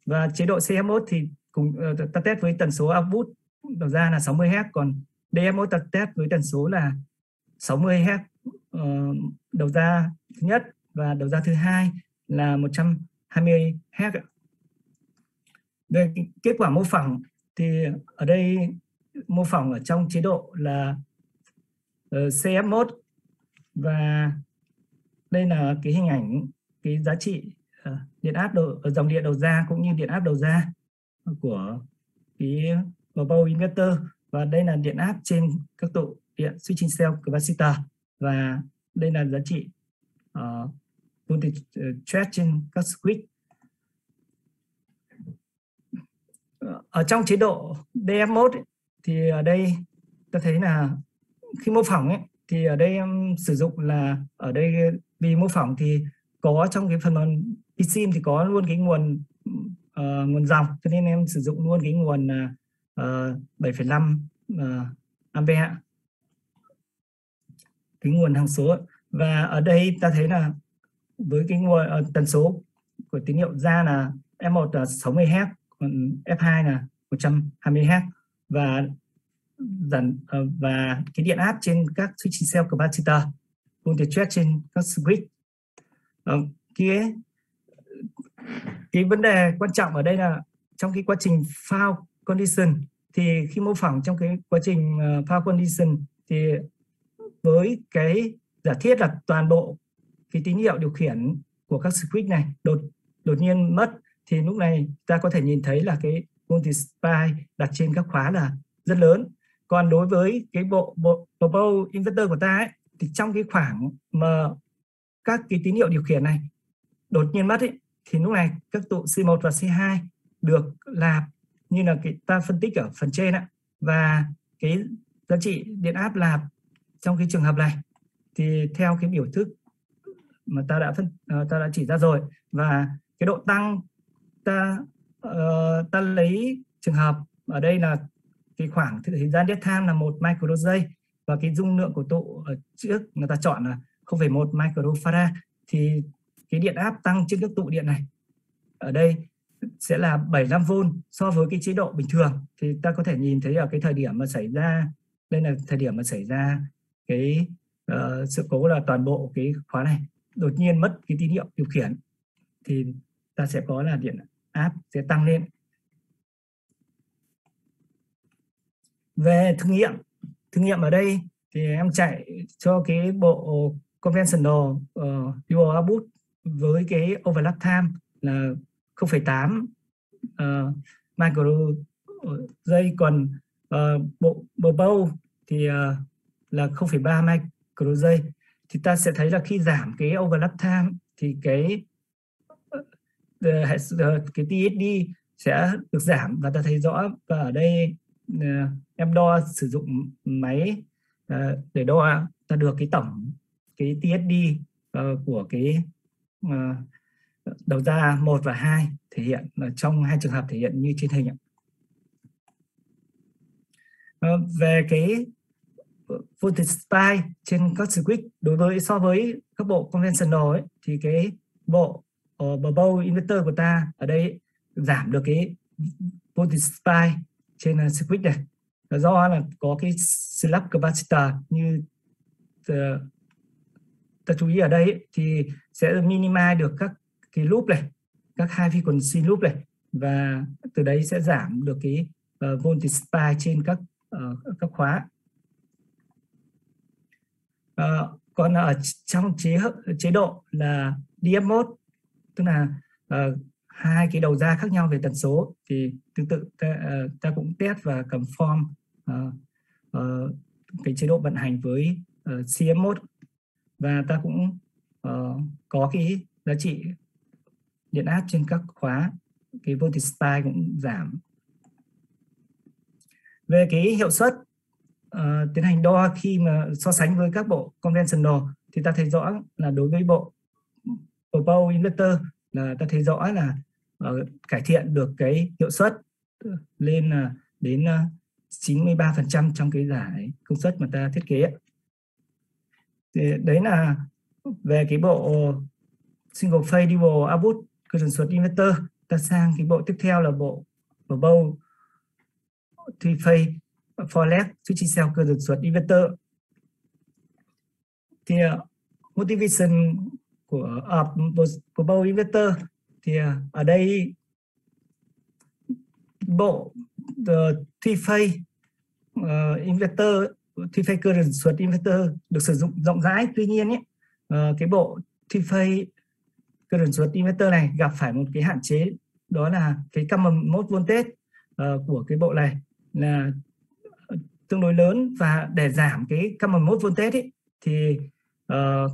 và chế độ CM1 thì cùng uh, ta test với tần số output đầu ra là 60 Hz còn DM1 ta test với tần số là 60 Hz uh, đầu ra thứ nhất và đầu ra thứ hai là 120 Hz. Về kết quả mô phỏng thì ở đây mô phỏng ở trong chế độ là ờ, CF1 và đây là cái hình ảnh cái giá trị ờ, điện áp đầu ờ, dòng điện đầu ra cũng như điện áp đầu ra của cái Global Inverter và đây là điện áp trên các tụ điện switching cell capacitor và đây là giá trị uh, voltage uh, ờ, trên các switch ờ, ở trong chế độ DF1 ấy, thì ở đây ta thấy là khi mô phỏng ấy, thì ở đây em sử dụng là ở đây vì mô phỏng thì có trong cái phần mềm PSIM thì có luôn cái nguồn uh, nguồn dòng cho nên em sử dụng luôn cái nguồn uh, 7,5 uh, ampere cái nguồn hằng số và ở đây ta thấy là với cái nguồn uh, ờ, tần số của tín hiệu ra là F1 là 60 Hz còn F2 là 120 Hz và dần uh, và cái điện áp trên các switching cell capacitor voltage trên các switch uh, kia cái vấn đề quan trọng ở đây là trong cái quá trình foul condition thì khi mô phỏng trong cái quá trình ờ, uh, foul condition thì với cái giả thiết là toàn bộ cái tín hiệu điều khiển của các switch này đột đột nhiên mất thì lúc này ta có thể nhìn thấy là cái voltage đặt trên các khóa là rất lớn. Còn đối với cái bộ bộ bộ inverter của ta ấy, thì trong cái khoảng mà các cái tín hiệu điều khiển này đột nhiên mất ấy, thì lúc này các tụ C1 và C2 được làm như là cái ta phân tích ở phần trên ạ. Và cái giá trị điện áp lạp trong cái trường hợp này thì theo cái biểu thức mà ta đã phân uh, ta đã chỉ ra rồi. Và cái độ tăng ta uh, ta lấy trường hợp ở đây là cái khoảng thời gian dead time là một microgiây và cái dung lượng của tụ ở trước người ta chọn là 0,1 microfarad thì cái điện áp tăng trên các tụ điện này ở đây sẽ là 75V so với cái chế độ bình thường. Thì ta có thể nhìn thấy ở cái thời điểm mà xảy ra đây là thời điểm mà xảy ra cái uh, sự cố là toàn bộ cái khóa này đột nhiên mất cái tín hiệu điều khiển thì ta sẽ có là điện áp sẽ tăng lên. Về thử nghiệm thử nghiệm ở đây thì em chạy cho cái bộ conventional ờ, uh, dual output với cái overlap time là 0,8 uh, ờ, ờ, micro giây. Còn uh, bộ bộ thì uh, là 0,3 micro giây thì ta sẽ thấy là khi giảm cái overlap time thì cái uh, cái TSD sẽ được giảm và ta thấy rõ và ở đây uh, em đo sử dụng máy uh, để đo ta được cái tổng cái TSD uh, của cái uh, đầu ra 1 và 2 thể hiện trong hai trường hợp thể hiện như trên hình ạ. Về cái voltage spike trên các circuit đối với so với các bộ conventional ấy, thì cái bộ ờ, uh, bubble inverter của ta ở đây giảm được cái voltage spike trên ờ, uh, circuit này. Là do là có cái slab capacitor như uh, ta chú ý ở đây ấy, thì sẽ minimize được các cái loop này các hai frequency loop này và từ đấy sẽ giảm được cái uh, voltage spike trên các uh, các khóa. Ờ, còn ở trong chế chế độ là DF1 tức là uh, hai cái đầu ra khác nhau về tần số thì tương tự ta, uh, ta cũng test và cầm form uh, uh, cái chế độ vận hành với uh, CM1 và ta cũng uh, có cái giá trị điện áp trên các khóa cái voltage spike cũng giảm. Về cái hiệu suất uh, tiến hành đo khi mà so sánh với các bộ conventional thì ta thấy rõ là đối với bộ Power inverter là ta thấy rõ là uh, cải thiện được cái hiệu suất lên là đến uh, 93% trong cái giải công suất mà ta thiết kế. Thì đấy là về cái bộ single phase dual output cơ tần suất inverter ta sang cái bộ tiếp theo là bộ bộ three phase for LED chỉ cell cơ tần suất inverter. Thì uh, motivation của uh, của bow inverter thì uh, ở đây bộ the three phase uh, inverter three phase current source inverter được sử dụng rộng rãi. Tuy nhiên ấy, uh, cái bộ three phase current source inverter này gặp phải một cái hạn chế đó là cái common mode voltage uh, của cái bộ này là tương đối lớn và để giảm cái common mode voltage ấy, thì uh,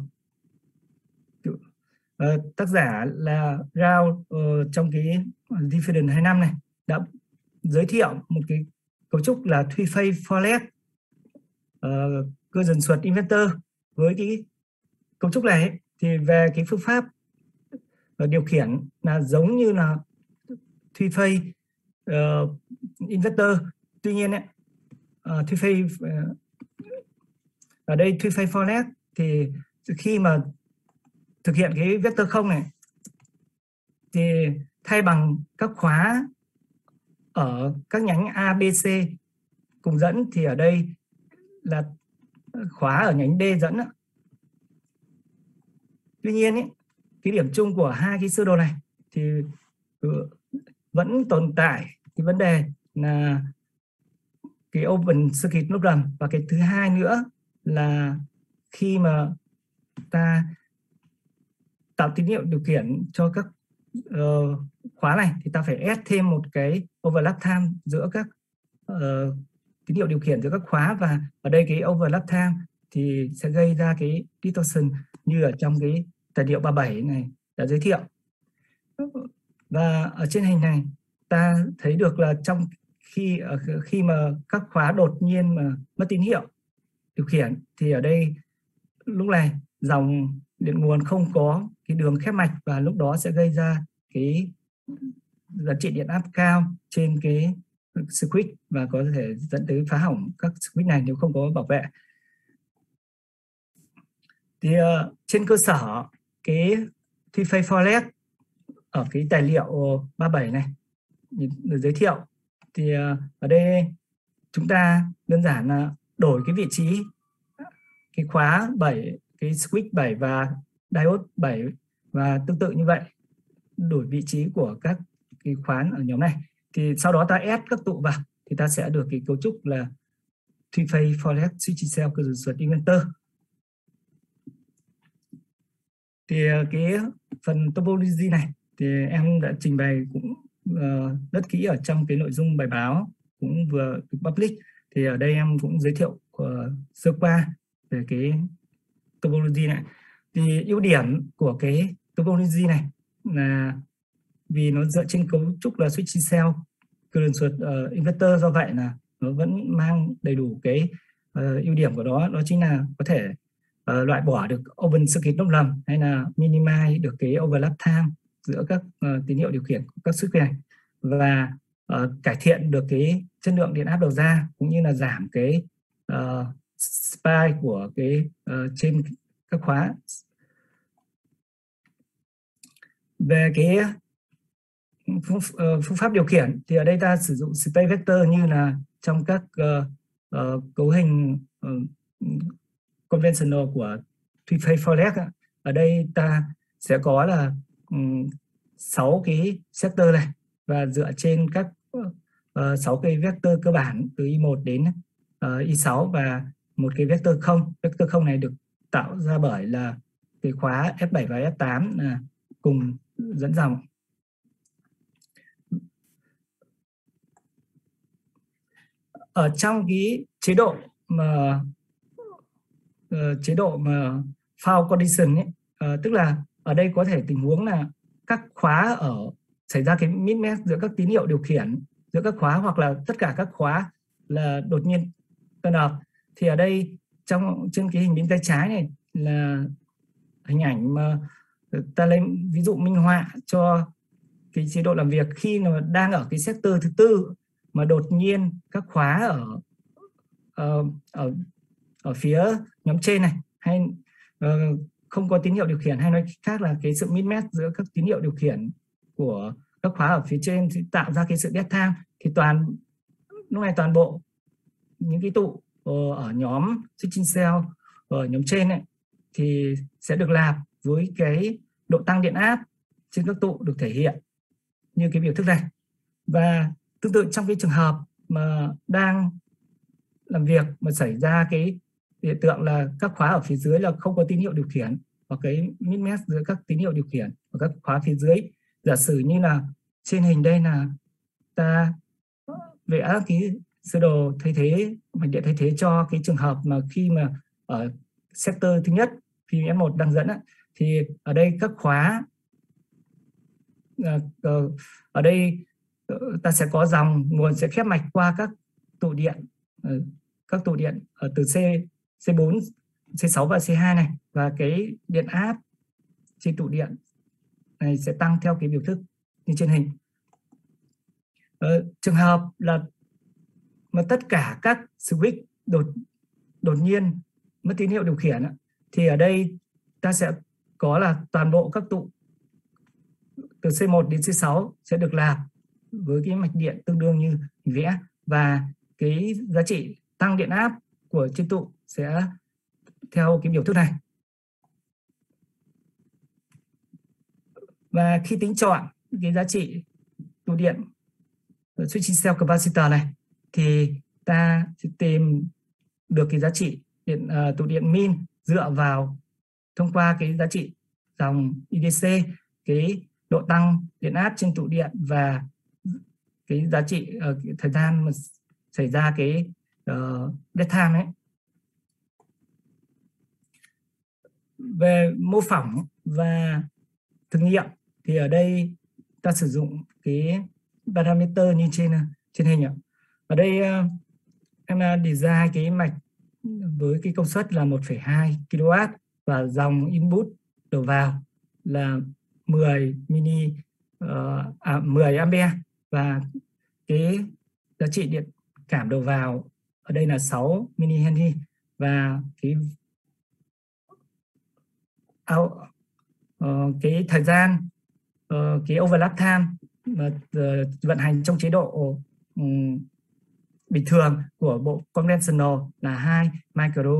uh, tác giả là Rao uh, trong cái Diffident 25 này đã giới thiệu một cái cấu trúc là three phase forlet uh, cơ dần suất inverter. Với cái cấu trúc này thì về cái phương pháp uh, điều khiển là giống như là three phase uh, inverter. Tuy nhiên ấy, uh, three uh, ở đây to say for forlet thì khi mà thực hiện cái vector không này thì thay bằng các khóa ở các nhánh A, B, C cùng dẫn thì ở đây là khóa ở nhánh D dẫn. Tuy nhiên ý, cái điểm chung của hai cái sơ đồ này thì ừ, vẫn tồn tại cái vấn đề là cái open circuit lúc rầm. Và cái thứ hai nữa là khi mà ta tạo tín hiệu điều khiển cho các uh, khóa này thì ta phải add thêm một cái overlap time giữa các uh, tín hiệu điều khiển giữa các khóa. Và ở đây cái overlap time thì sẽ gây ra cái distortion như ở trong cái tài liệu 37 này đã giới thiệu. Và ở trên hình này ta thấy được là trong khi ờ, khi mà các khóa đột nhiên mà mất tín hiệu điều khiển thì ở đây lúc này dòng điện nguồn không có cái đường khép mạch và lúc đó sẽ gây ra cái giá trị điện áp cao trên cái switch và có thể dẫn tới phá hỏng các switch này nếu không có bảo vệ. Thì uh, trên cơ sở cái thi phay forlet ở cái tài liệu 37 này giới thiệu thì ờ, ở đây chúng ta đơn giản là đổi cái vị trí, cái khóa 7 cái switch 7 và diode 7 và tương tự như vậy. Đổi vị trí của các cái khoán ở nhóm này. Thì sau đó ta ép các tụ vào thì ta sẽ được cái cấu trúc là three phase forex switch cell cơ suất inverter thì ờ, cái phần topology này thì em đã trình bày cũng Ờ, rất kỹ ở trong cái nội dung bài báo cũng vừa được public. Thì ở đây em cũng giới thiệu uh, sơ qua về cái topology này. Thì ưu điểm của cái topology này là vì nó dựa trên cấu trúc là switching cell current suất uh, ờ, inverter. Do vậy là nó vẫn mang đầy đủ cái uh, ưu điểm của đó đó chính là có thể uh, loại bỏ được open circuit lỗi lầm hay là minimize được cái overlap time giữa các uh, tín hiệu điều khiển của các switch này và uh, cải thiện được cái chất lượng điện áp đầu ra cũng như là giảm cái uh, spike của cái uh, trên các khóa. Về cái phương, uh, phương pháp điều khiển thì ở đây ta sử dụng space vector như là trong các uh, uh, cấu hình uh, conventional của three phase forlet ở đây ta sẽ có là Ừ, 6 cái sector này và dựa trên các ờ, uh, 6 cái vector cơ bản từ i1 đến ờ, uh, i6 và một cái vector không. Vector không này được tạo ra bởi là cái khóa F7 và F8 là cùng dẫn dòng. Ở trong cái chế độ mà uh, chế độ mà foul condition ấy, uh, tức là ở đây có thể tình huống là các khóa ở xảy ra cái mismatch giữa các tín hiệu điều khiển giữa các khóa hoặc là tất cả các khóa là đột nhiên turn off. Thì ở đây trong trên cái hình bên tay trái này là hình ảnh mà ờ, ta lấy ví dụ minh họa cho cái chế độ làm việc. Khi mà đang ở cái sector thứ tư mà đột nhiên các khóa ở ở ở, ở phía nhóm trên này hay uh, không có tín hiệu điều khiển hay nói khác là cái sự mismatch giữa các tín hiệu điều khiển của các khóa ở phía trên thì tạo ra cái sự dead time thì toàn, lúc này toàn bộ những cái tụ ờ, ở nhóm switching cell ở nhóm trên này thì sẽ được làm với cái độ tăng điện áp trên các tụ được thể hiện như cái biểu thức này. Và tương tự trong cái trường hợp mà đang làm việc mà xảy ra cái hiện tượng là các khóa ở phía dưới là không có tín hiệu điều khiển hoặc cái mismatch giữa các tín hiệu điều khiển và các khóa phía dưới. Giả sử như là trên hình đây là ta vẽ cái sơ đồ thay thế mạch điện thay thế cho cái trường hợp mà khi mà ở sector thứ nhất phim F1 đang dẫn á, thì ở đây các khóa à, ờ, ở đây ờ, ta sẽ có dòng nguồn sẽ khép mạch qua các tụ điện ờ, các tụ điện ở từ C. C4 C6 và C2 này. Và cái điện áp trên tụ điện này sẽ tăng theo cái biểu thức như trên hình. Ờ, trường hợp là mà tất cả các switch đột đột nhiên mất tín hiệu điều khiển thì ở đây ta sẽ có là toàn bộ các tụ từ C1 đến C6 sẽ được làm với cái mạch điện tương đương như hình vẽ. Và cái giá trị tăng điện áp của trên tụ sẽ theo cái biểu thức này. Và khi tính chọn cái giá trị tụ điện switching cell capacitor này thì ta sẽ tìm được cái giá trị điện uh, tụ điện min dựa vào thông qua cái giá trị dòng IDC cái độ tăng điện áp trên tụ điện và cái giá trị uh, cái thời gian mà xảy ra cái uh, dead time ấy. Về mô phỏng và thực nghiệm thì ở đây ta sử dụng cái parameter như trên trên hình ạ. Ở đây uh, em design cái mạch với cái công suất là 1,2 kW và dòng input đầu vào là 10 mini uh, à, 10 ampe và cái giá trị điện cảm đầu vào ở đây là 6 mini Henry và cái uh, cái thời gian uh, cái overlap time uh, vận hành trong chế độ um, bình thường của bộ conventional là 2 micro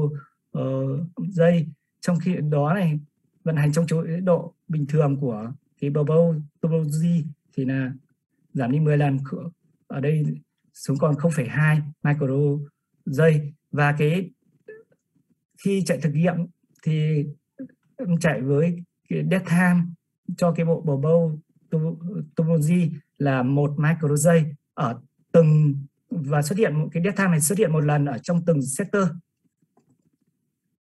uh, giây. Trong khi đó này vận hành trong chế độ bình thường của cái bubble topology thì là giảm đi 10 lần ở đây xuống còn 0,2 micro giây. Và cái khi chạy thực nghiệm thì chạy với dead time cho cái bộ bubble topology là một micro giây ở từng và xuất hiện một cái dead time này xuất hiện một lần ở trong từng sector.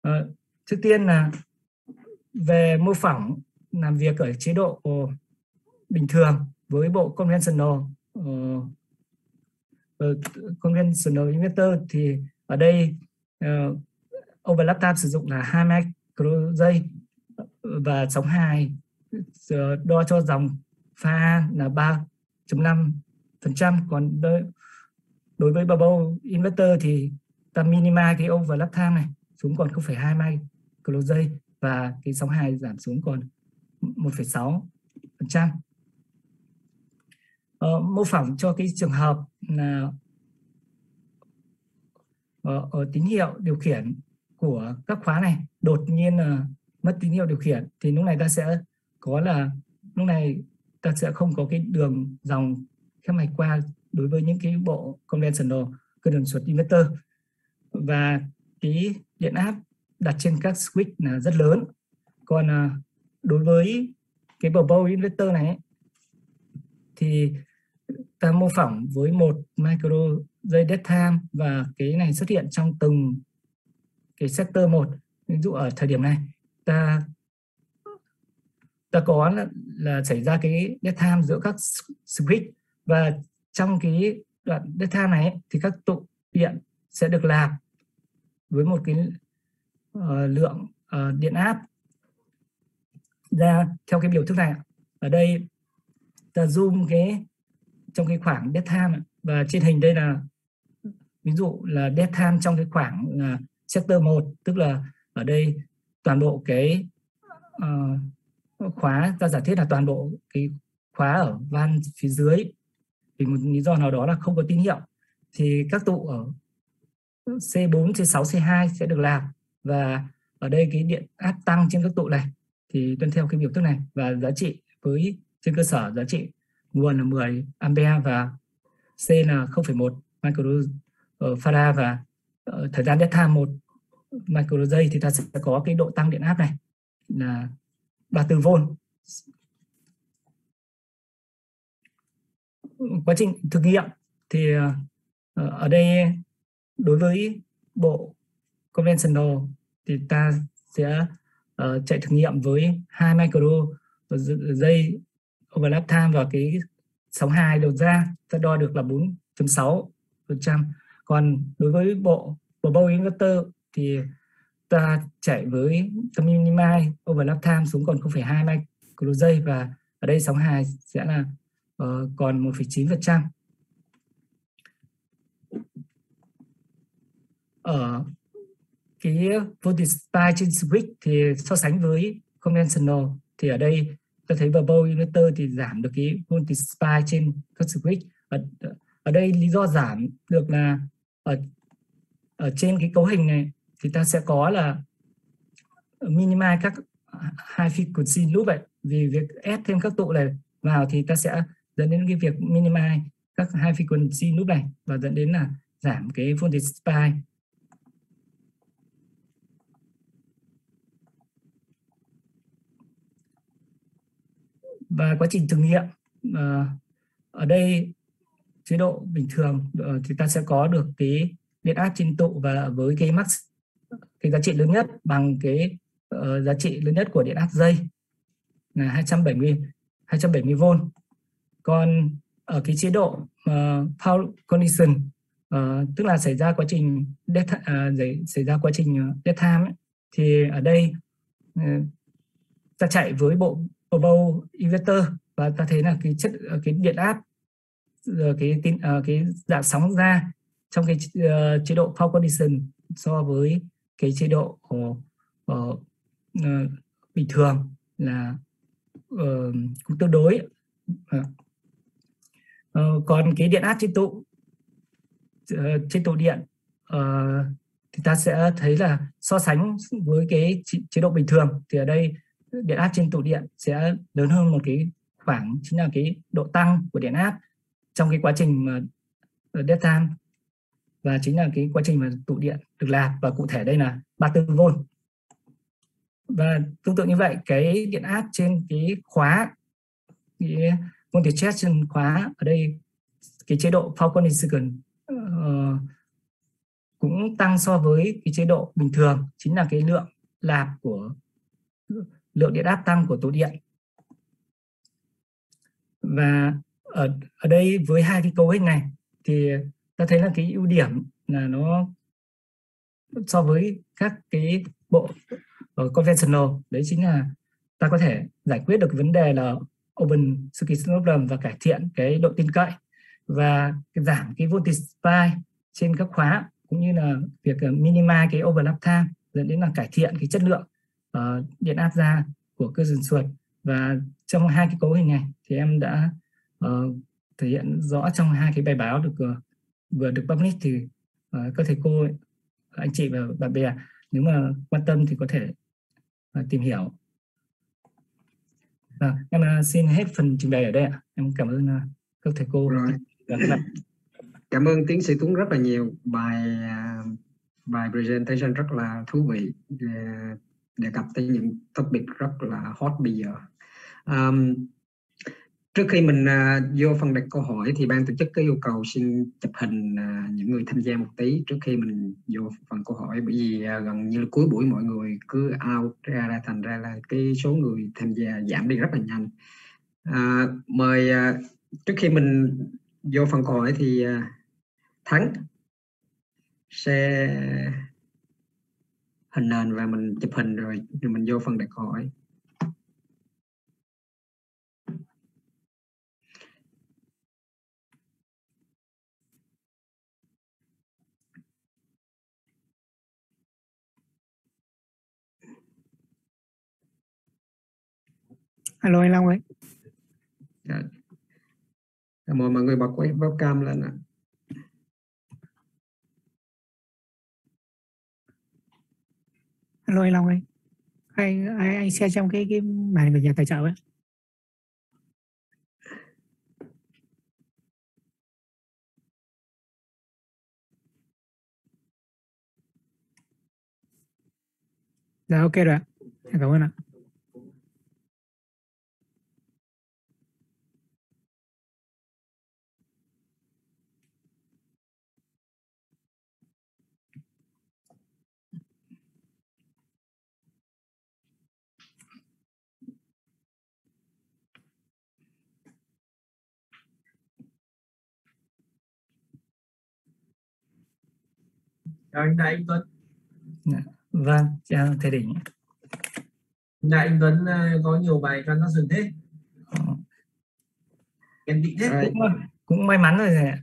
À, trước tiên là về mô phỏng làm việc ở chế độ bình thường với bộ conventional uh, conventional inverter thì ở đây uh, overlap time sử dụng là 2 micro giây và sóng 2 đo cho dòng pha là 3.5% còn đối, đối với bubble inverter thì ta minima cái overlap time này xuống còn 0,2 micro giây và cái sóng 2 giảm xuống còn 1,6%. ờ, mô phỏng cho cái trường hợp là ở, ở tín hiệu điều khiển của các khóa này đột nhiên là mất tín hiệu điều khiển, thì lúc này ta sẽ có là, lúc này ta sẽ không có cái đường dòng khép mạch qua đối với những cái bộ conventional cơ đường suất inverter. Và cái điện áp đặt trên các switch là rất lớn. Còn à, đối với cái bubble inverter này thì ta mô phỏng với một micro dây dead time và cái này xuất hiện trong từng cái sector một. Ví dụ ở thời điểm này ta ta có là, là xảy ra cái dead time giữa các switch và trong cái đoạn dead time này thì các tụ điện sẽ được làm với một cái uh, lượng uh, điện áp ra theo cái biểu thức này ở đây ta zoom cái trong cái khoảng dead time và trên hình đây là ví dụ là dead time trong cái khoảng là sector 1 tức là ở đây toàn bộ cái uh, khóa ta giả thiết là toàn bộ cái khóa ở van phía dưới. Vì một lý do nào đó là không có tín hiệu thì các tụ ở C4, C6, C2 sẽ được làm. Và ở đây cái điện áp tăng trên các tụ này thì tuân theo cái biểu thức này. Và giá trị với trên cơ sở giá trị nguồn là 10 ampere và C là 0,1 microfarad và ờ, thời gian dead time 1 micro giây thì ta sẽ có cái độ tăng điện áp này là 34V quá trình thực nghiệm thì ờ, ở đây đối với bộ conventional thì ta sẽ uh, chạy thực nghiệm với 2 micro dây overlap time và cái sóng hai đầu ra ta đo được là 4.6 phần trăm. Còn đối với bộ bộ bow inverter thì ta chạy với tâm minimize overlap time xuống còn 0,2 microsecond và ở đây sóng hai sẽ là uh, còn 1,9 phần trăm. Ở cái voltage spike trên switch thì so sánh với conventional thì ở đây ta thấy vào bow thì giảm được cái voltage spike trên các switch. Ở, ở đây lý do giảm được là ở ở trên cái cấu hình này thì ta sẽ có là minimize các high frequency loop vậy vì việc ép thêm các tụ này vào thì ta sẽ dẫn đến cái việc minimize các high frequency loop này và dẫn đến là giảm cái voltage spike. Và quá trình thử nghiệm ờ, ở đây chế độ bình thường ờ, thì ta sẽ có được cái điện áp trên tụ và với cái max cái giá trị lớn nhất bằng cái uh, giá trị lớn nhất của điện áp dây là 270 270V còn ở cái chế độ uh, power condition uh, tức là xảy ra quá trình dead, uh, xảy ra quá trình dead time ấy, thì ở đây uh, ta chạy với bộ bow inverter và ta thấy là cái chất cái điện áp cái tin uh, cái dạng sóng ra trong cái uh, chế độ power condition so với cái chế độ uh, uh, bình thường là uh, cũng tương đối. Uh, còn cái điện áp trên tụ uh, trên tụ điện uh, thì ta sẽ thấy là so sánh với cái chế độ bình thường thì ở đây điện áp trên tụ điện sẽ lớn hơn một cái khoảng chính là cái độ tăng của điện áp trong cái quá trình mà dead time và chính là cái quá trình mà tụ điện được làm. Và cụ thể đây là 34V và tương tự như vậy cái điện áp trên cái khóa cái voltage trên khóa ở đây cái chế độ power condition uh, ờ, cũng tăng so với cái chế độ bình thường. Chính là cái lượng lạp của lượng điện áp tăng của tụ điện. Và ở ở đây với hai cái cấu hình này thì ta thấy là cái ưu điểm là nó so với các cái bộ uh, conventional đấy chính là ta có thể giải quyết được vấn đề là open circuit problem và cải thiện cái độ tin cậy và giảm cái voltage spike trên các khóa cũng như là việc ờ, minimize cái overlap time dẫn đến là cải thiện cái chất lượng uh, điện áp ra của cơ dần suột và trong hai cái cấu hình này thì em đã uh, thể hiện rõ trong hai cái bài báo được uh, vừa được publish thì uh, các thầy cô anh chị và bạn bè nếu mà quan tâm thì có thể uh, tìm hiểu. À, em uh, xin hết phần trình bày ở đây ạ. Em cảm ơn uh, các thầy cô. Rồi. và các bạn cảm ơn tiến sĩ Tuấn rất là nhiều. Bài bài presentation rất là thú vị đề cập tới những topic rất là hot bây giờ. Um, trước khi mình uh, vô phần đặt câu hỏi thì ban tổ chức có yêu cầu xin chụp hình uh, những người tham gia một tí trước khi mình vô phần câu hỏi. Bởi vì uh, gần như là cuối buổi mọi người cứ out ra ra thành ra là cái số người tham gia giảm đi rất là nhanh. Uh, mời uh, trước khi mình vô phần câu hỏi thì uh, thắng sẽ hình nền và mình chụp hình rồi rồi mình vô phần đặt câu hỏi. Alo anh Long ấy dạ. mời mọi người bật quay webcam lên ạ alo anh Long ơi anh anh, anh share trong cái cái màn về nhà tài trợ ấy Dạ ok rồi ạ. Cảm ơn ạ. Chào anh Đại Anh Tuấn. Vâng, chào thầy Đỉnh. Đại anh Tuấn ờ, có nhiều bài transaction thế. Ờ, Em định thế. Cũng cũng may mắn rồi thầy ạ.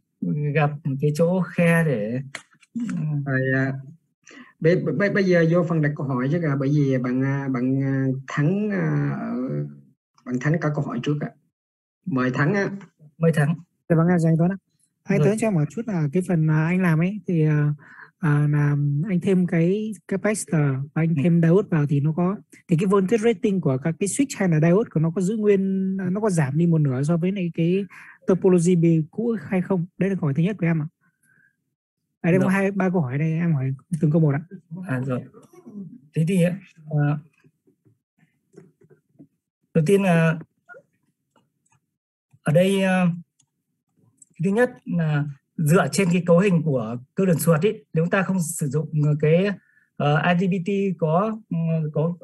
gặp một cái chỗ khe để ừ, rồi à, bây, bây, bây giờ vô phần đặt câu hỏi chứ là bởi vì bạn à, bạn à, thắng à, ở bạn thắng cả câu hỏi trước ạ mời thắng á mới thắng. Dạ vâng, chào anh Tuấn ạ. Anh. Tuấn cho em một chút là cái phần mà anh làm ấy thì à, à, là anh thêm cái capacitor và anh Ừ. thêm diode vào thì nó có thì cái voltage rating của các cái switch hay là diode của nó có giữ nguyên nó có giảm đi một nửa so với lại cái topology bề cũ hay không? Đấy là câu hỏi thứ nhất của em ạ. Ở đây có Rồi. hai ba câu hỏi đây em hỏi từng câu một ạ. À rồi. Thế thì ờ, đầu tiên là ở đây ờ, thứ nhất là dựa trên cái cấu hình của cơ đường suột ấy nếu ta không sử dụng ờ, cái ờ, uh, IGBT có ừ, có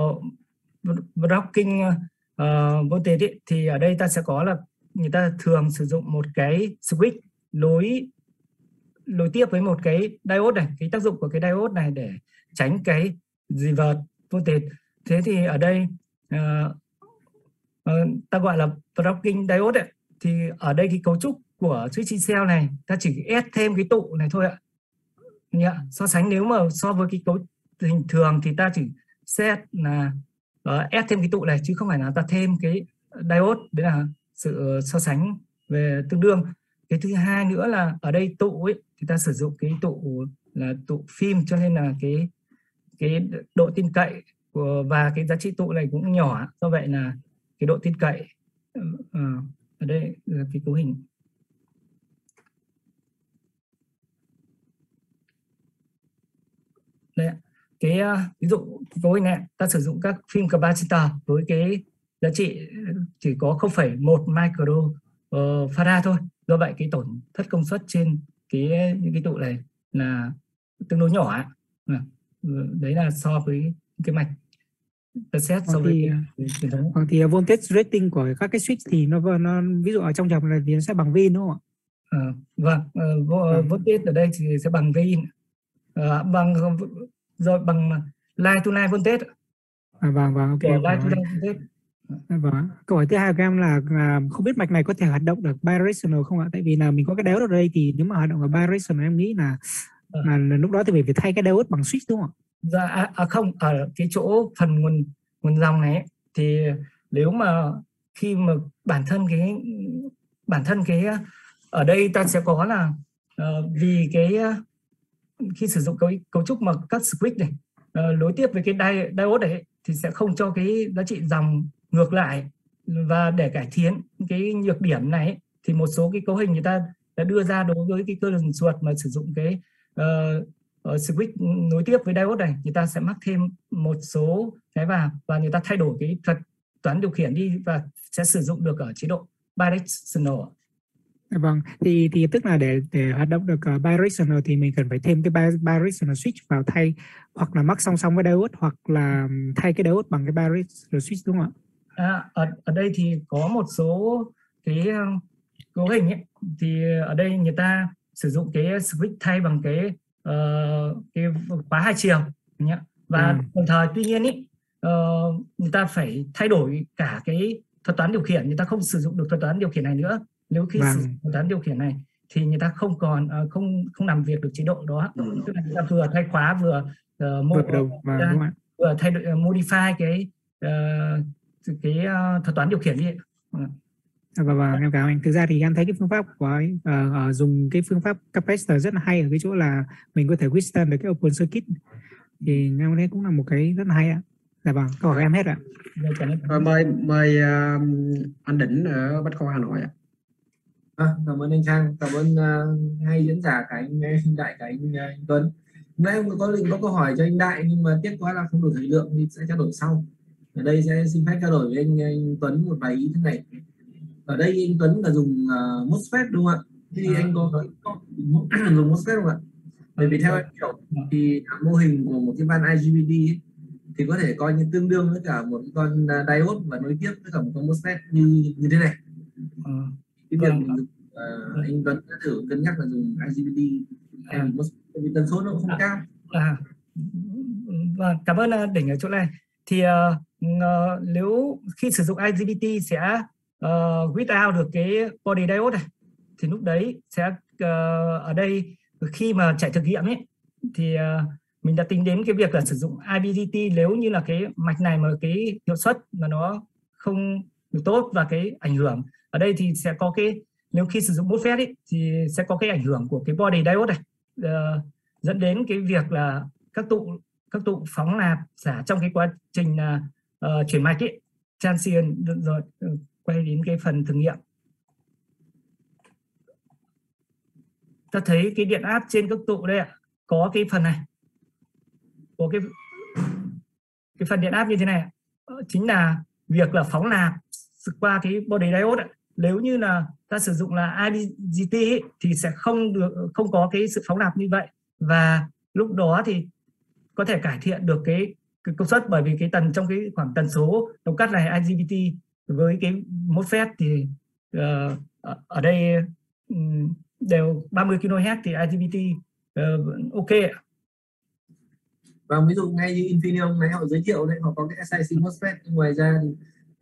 uh, blocking uh, voltage ấy, thì ở đây ta sẽ có là người ta thường sử dụng một cái switch nối nối tiếp với một cái diode này cái tác dụng của cái diode này để tránh cái revert voltage thế thì ở đây uh, uh, ta gọi là blocking diode ấy. thì ở đây cái cấu trúc của switch cell này ta chỉ ép thêm cái tụ này thôi ạ. Nhá. so sánh nếu mà so với cái cấu hình thường thì ta chỉ xét là ờ, uh, ép thêm cái tụ này chứ không phải là ta thêm cái diode. Đấy là sự so sánh về tương đương. Cái thứ hai nữa là ở đây tụ ấy thì ta sử dụng cái tụ là tụ phim cho nên là cái cái độ tin cậy của, và cái giá trị tụ này cũng nhỏ. Do vậy là cái độ tin cậy uh, ở đây là cái cấu hình. Đây ạ. cái ờ, ví dụ hình này ta sử dụng các phim capacitor với cái giá trị chỉ có 0,1 micro uh, farad thôi do vậy cái tổn thất công suất trên cái những cái tụ này là tương đối nhỏ. À, đấy là so với cái mạch xét so với cái truyền thống thì voltage rating của các cái switch thì nó nó ví dụ ở trong dòng này thì nó sẽ bằng Vin đúng không ạ? Ờ, vâng uh, vo, Vâng. voltage ở đây thì sẽ bằng Vin Ờ, bằng rồi bằng line to line voltage À, vâng vâng ok. line hiểu to line voltage À, Vâng. Câu hỏi thứ hai của em là, là không biết mạch này có thể hoạt động được bidirectional không ạ? Tại vì là mình có cái diode ở đây thì nếu mà hoạt động ở bidirectional em nghĩ là, Ờ. là, lúc đó thì phải phải thay cái diode bằng switch đúng không ạ? dạ à, à không ở cái chỗ phần nguồn nguồn dòng này ấy, thì nếu mà khi mà bản thân cái bản thân cái ở đây ta sẽ có là ờ, vì cái ờ, khi sử dụng cấu cấu trúc mà các switch này ờ, nối tiếp với cái di- diode này thì sẽ không cho cái giá trị dòng ngược lại và để cải thiện cái nhược điểm này thì một số cái cấu hình người ta đã đưa ra đối với cái cơ đường ruột mà sử dụng cái uh, uh, switch nối tiếp với diode này người ta sẽ mắc thêm một số cái vào và người ta thay đổi cái thuật toán điều khiển đi và sẽ sử dụng được ở chế độ bidirectional. Vâng, thì thì tức là để để hoạt động được uh, bidirectional thì mình cần phải thêm cái bi- bidirectional switch vào thay hoặc là mắc song song với diode hoặc là thay cái diode bằng cái bidirectional switch đúng không ạ? À, ở, ở đây thì có một số cái ờ, cấu hình ấy, thì ở đây người ta sử dụng cái switch thay bằng cái ờ, cái khóa hai chiều nhé. và Ừ. đồng thời tuy nhiên ý, ờ, người ta phải thay đổi cả cái thuật toán điều khiển người ta không sử dụng được thuật toán điều khiển này nữa nếu khi sử Vâng. dụng thuật toán điều khiển này thì người ta không còn ờ, không không làm việc được chế độ đó tức là người ta vừa thay khóa vừa ờ, mô- Vượt đầu và ra- đúng vừa thay đổi ờ, modify cái ờ, cái ờ, thuật toán điều khiển đi À, Vâng, vâng, em cảm ơn anh. Thực ra thì em thấy cái phương pháp của ấy, ờ, ờ, dùng cái phương pháp capacitor rất là hay ở cái chỗ là mình có thể withstand được cái open circuit. thì em thấy cũng là một cái rất là hay ạ dạ vâng câu hỏi em hết ạ Rồi. Rồi mời mời à, anh Đỉnh ở Bách Khoa Hà Nội ạ. À, cảm ơn anh Trang, cảm ơn uh, hai diễn giả cả anh, anh Đại cả anh, anh Tuấn. Hôm nay có định có câu hỏi cho anh Đại nhưng mà tiếc quá là không đủ thời lượng thì sẽ trao đổi sau. Ở đây sẽ xin phép trao đổi với anh, anh Tuấn một vài ý thế này. Ở đây anh Tuấn là dùng uh, MOSFET đúng không ạ? Thế thì À, anh có, có dùng MOSFET không ạ? Bởi vì theo em hiểu thì mô hình của một cái van IGBT ấy, thì có thể coi như tương đương với cả một con diode và nối tiếp với cả một con MOSFET như như thế này Ờ, Vâng. mình dùng, ờ, anh Tuấn đã thử cân nhắc là dùng IGBT À. vì tần số nó cũng không À. cao À, vâng, cảm ơn ờ, Đỉnh ở chỗ này. Thì ờ, ờ, nếu khi sử dụng IGBT sẽ uh, weed out được cái body diode này, thì lúc đấy sẽ ờ, ở đây khi mà chạy thực nghiệm ấy thì ờ, mình đã tính đến cái việc là sử dụng IGBT nếu như là cái mạch này mà cái hiệu suất mà nó không được tốt và cái ảnh hưởng ở đây thì sẽ có cái nếu khi sử dụng MOSFET ấy, thì sẽ có cái ảnh hưởng của cái body diode này. Uh, dẫn đến cái việc là các tụ các tụ phóng nạp xả trong cái quá trình uh, chuyển mạch ấy transient rồi ừ, quay đến cái phần thử nghiệm. Ta thấy cái điện áp trên các tụ đây ạ có cái phần này. Có cái cái phần điện áp như thế này ờ, chính là việc là phóng nạp qua cái body diode ạ nếu như là ta sử dụng là IGT ấy, thì sẽ không được không có cái sự phóng nạp như vậy và lúc đó thì có thể cải thiện được cái, cái công suất bởi vì cái tần trong cái khoảng tần số đồng cắt này IGBT với cái MOSFET thì uh, ở- đây um, đều 30 kHz thì IGBT uh, ờ, ok ạ. và ví dụ ngay như Infineon này họ giới thiệu đấy họ có cái SiC MOSFET ngoài ra thì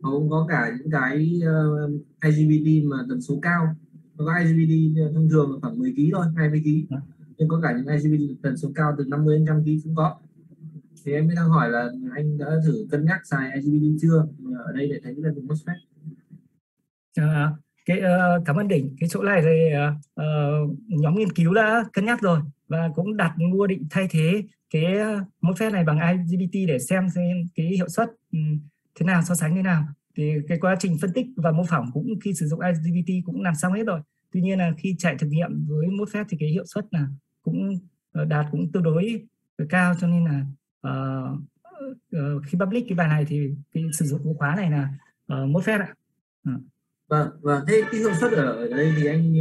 họ cũng có cả những cái ờ, IGBT mà tần số cao. Nó có IGBT thông thường là khoảng 10 kg thôi 20 kg nhưng có cả những IGBT tần số cao từ 50 đến 100 kg cũng có. Thì em mới đang hỏi là anh đã thử cân nhắc xài IGBT chưa? Ở đây để thấy là dùng MOSFET À, cái ờ, cảm ơn đỉnh. Cái chỗ này thì ờ, ờ, nhóm nghiên cứu đã cân nhắc rồi và cũng đặt mua định thay thế cái MOSFET này bằng IGBT để xem xem cái hiệu suất thế nào so sánh thế nào? Thì cái quá trình phân tích và mô phỏng cũng khi sử dụng IGBT cũng làm xong hết rồi. Tuy nhiên là khi chạy thực nghiệm với MOSFET thì cái hiệu suất là cũng ờ, đạt cũng tương đối cao cho nên là ờ, ờ, khi public cái bài này thì cái sử dụng cái khóa này là uh, MOSFET ạ. Vâng vâng. Thế cái hiệu suất ở, đây thì anh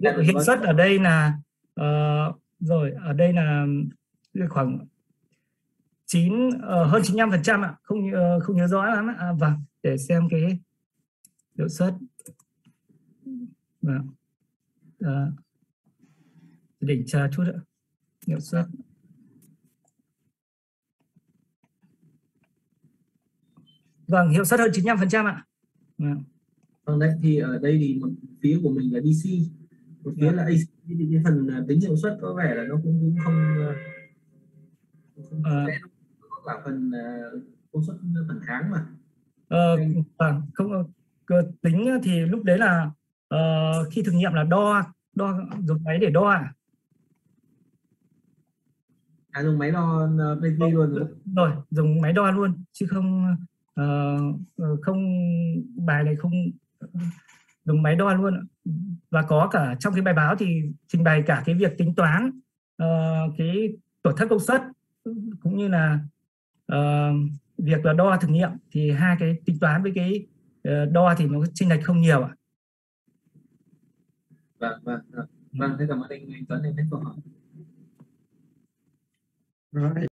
đặt hiệu suất ở đây là ờ, rồi ở đây là khoảng 9 ờ, hơn 95 phần trăm ạ không nhớ- không nhớ rõ lắm ạ. à, vâng để xem cái hiệu suất vâng Ờ, đỉnh chờ chút ạ hiệu suất vâng hiệu suất hơn 95 phần trăm ạ vâng. Vâng đấy thì ở đây thì một phía của mình là DC một phía Vâng. là AC thì cái phần ờ, tính hiệu suất có vẻ là nó cũng cũng không ờ, cũng không Ờ. cả phần ờ, công suất phần kháng mà Ờ, vâng, không ờ, tính thì lúc đấy là ờ, khi thử nghiệm là đo đo dùng máy để đo à? à dùng máy đo PT luôn không? rồi dùng máy đo luôn chứ không ờ, không bài này không dùng máy đo luôn và có cả trong cái bài báo thì trình bày cả cái việc tính toán ờ, cái tổn thất công suất cũng như là ờ, việc là đo thử nghiệm thì hai cái tính toán với cái ờ, đo thì nó chênh lệch không nhiều ạ. Vâng vâng vâng. Vâng thế cảm ơn anh anh Tuấn anh hết câu hỏi. Rồi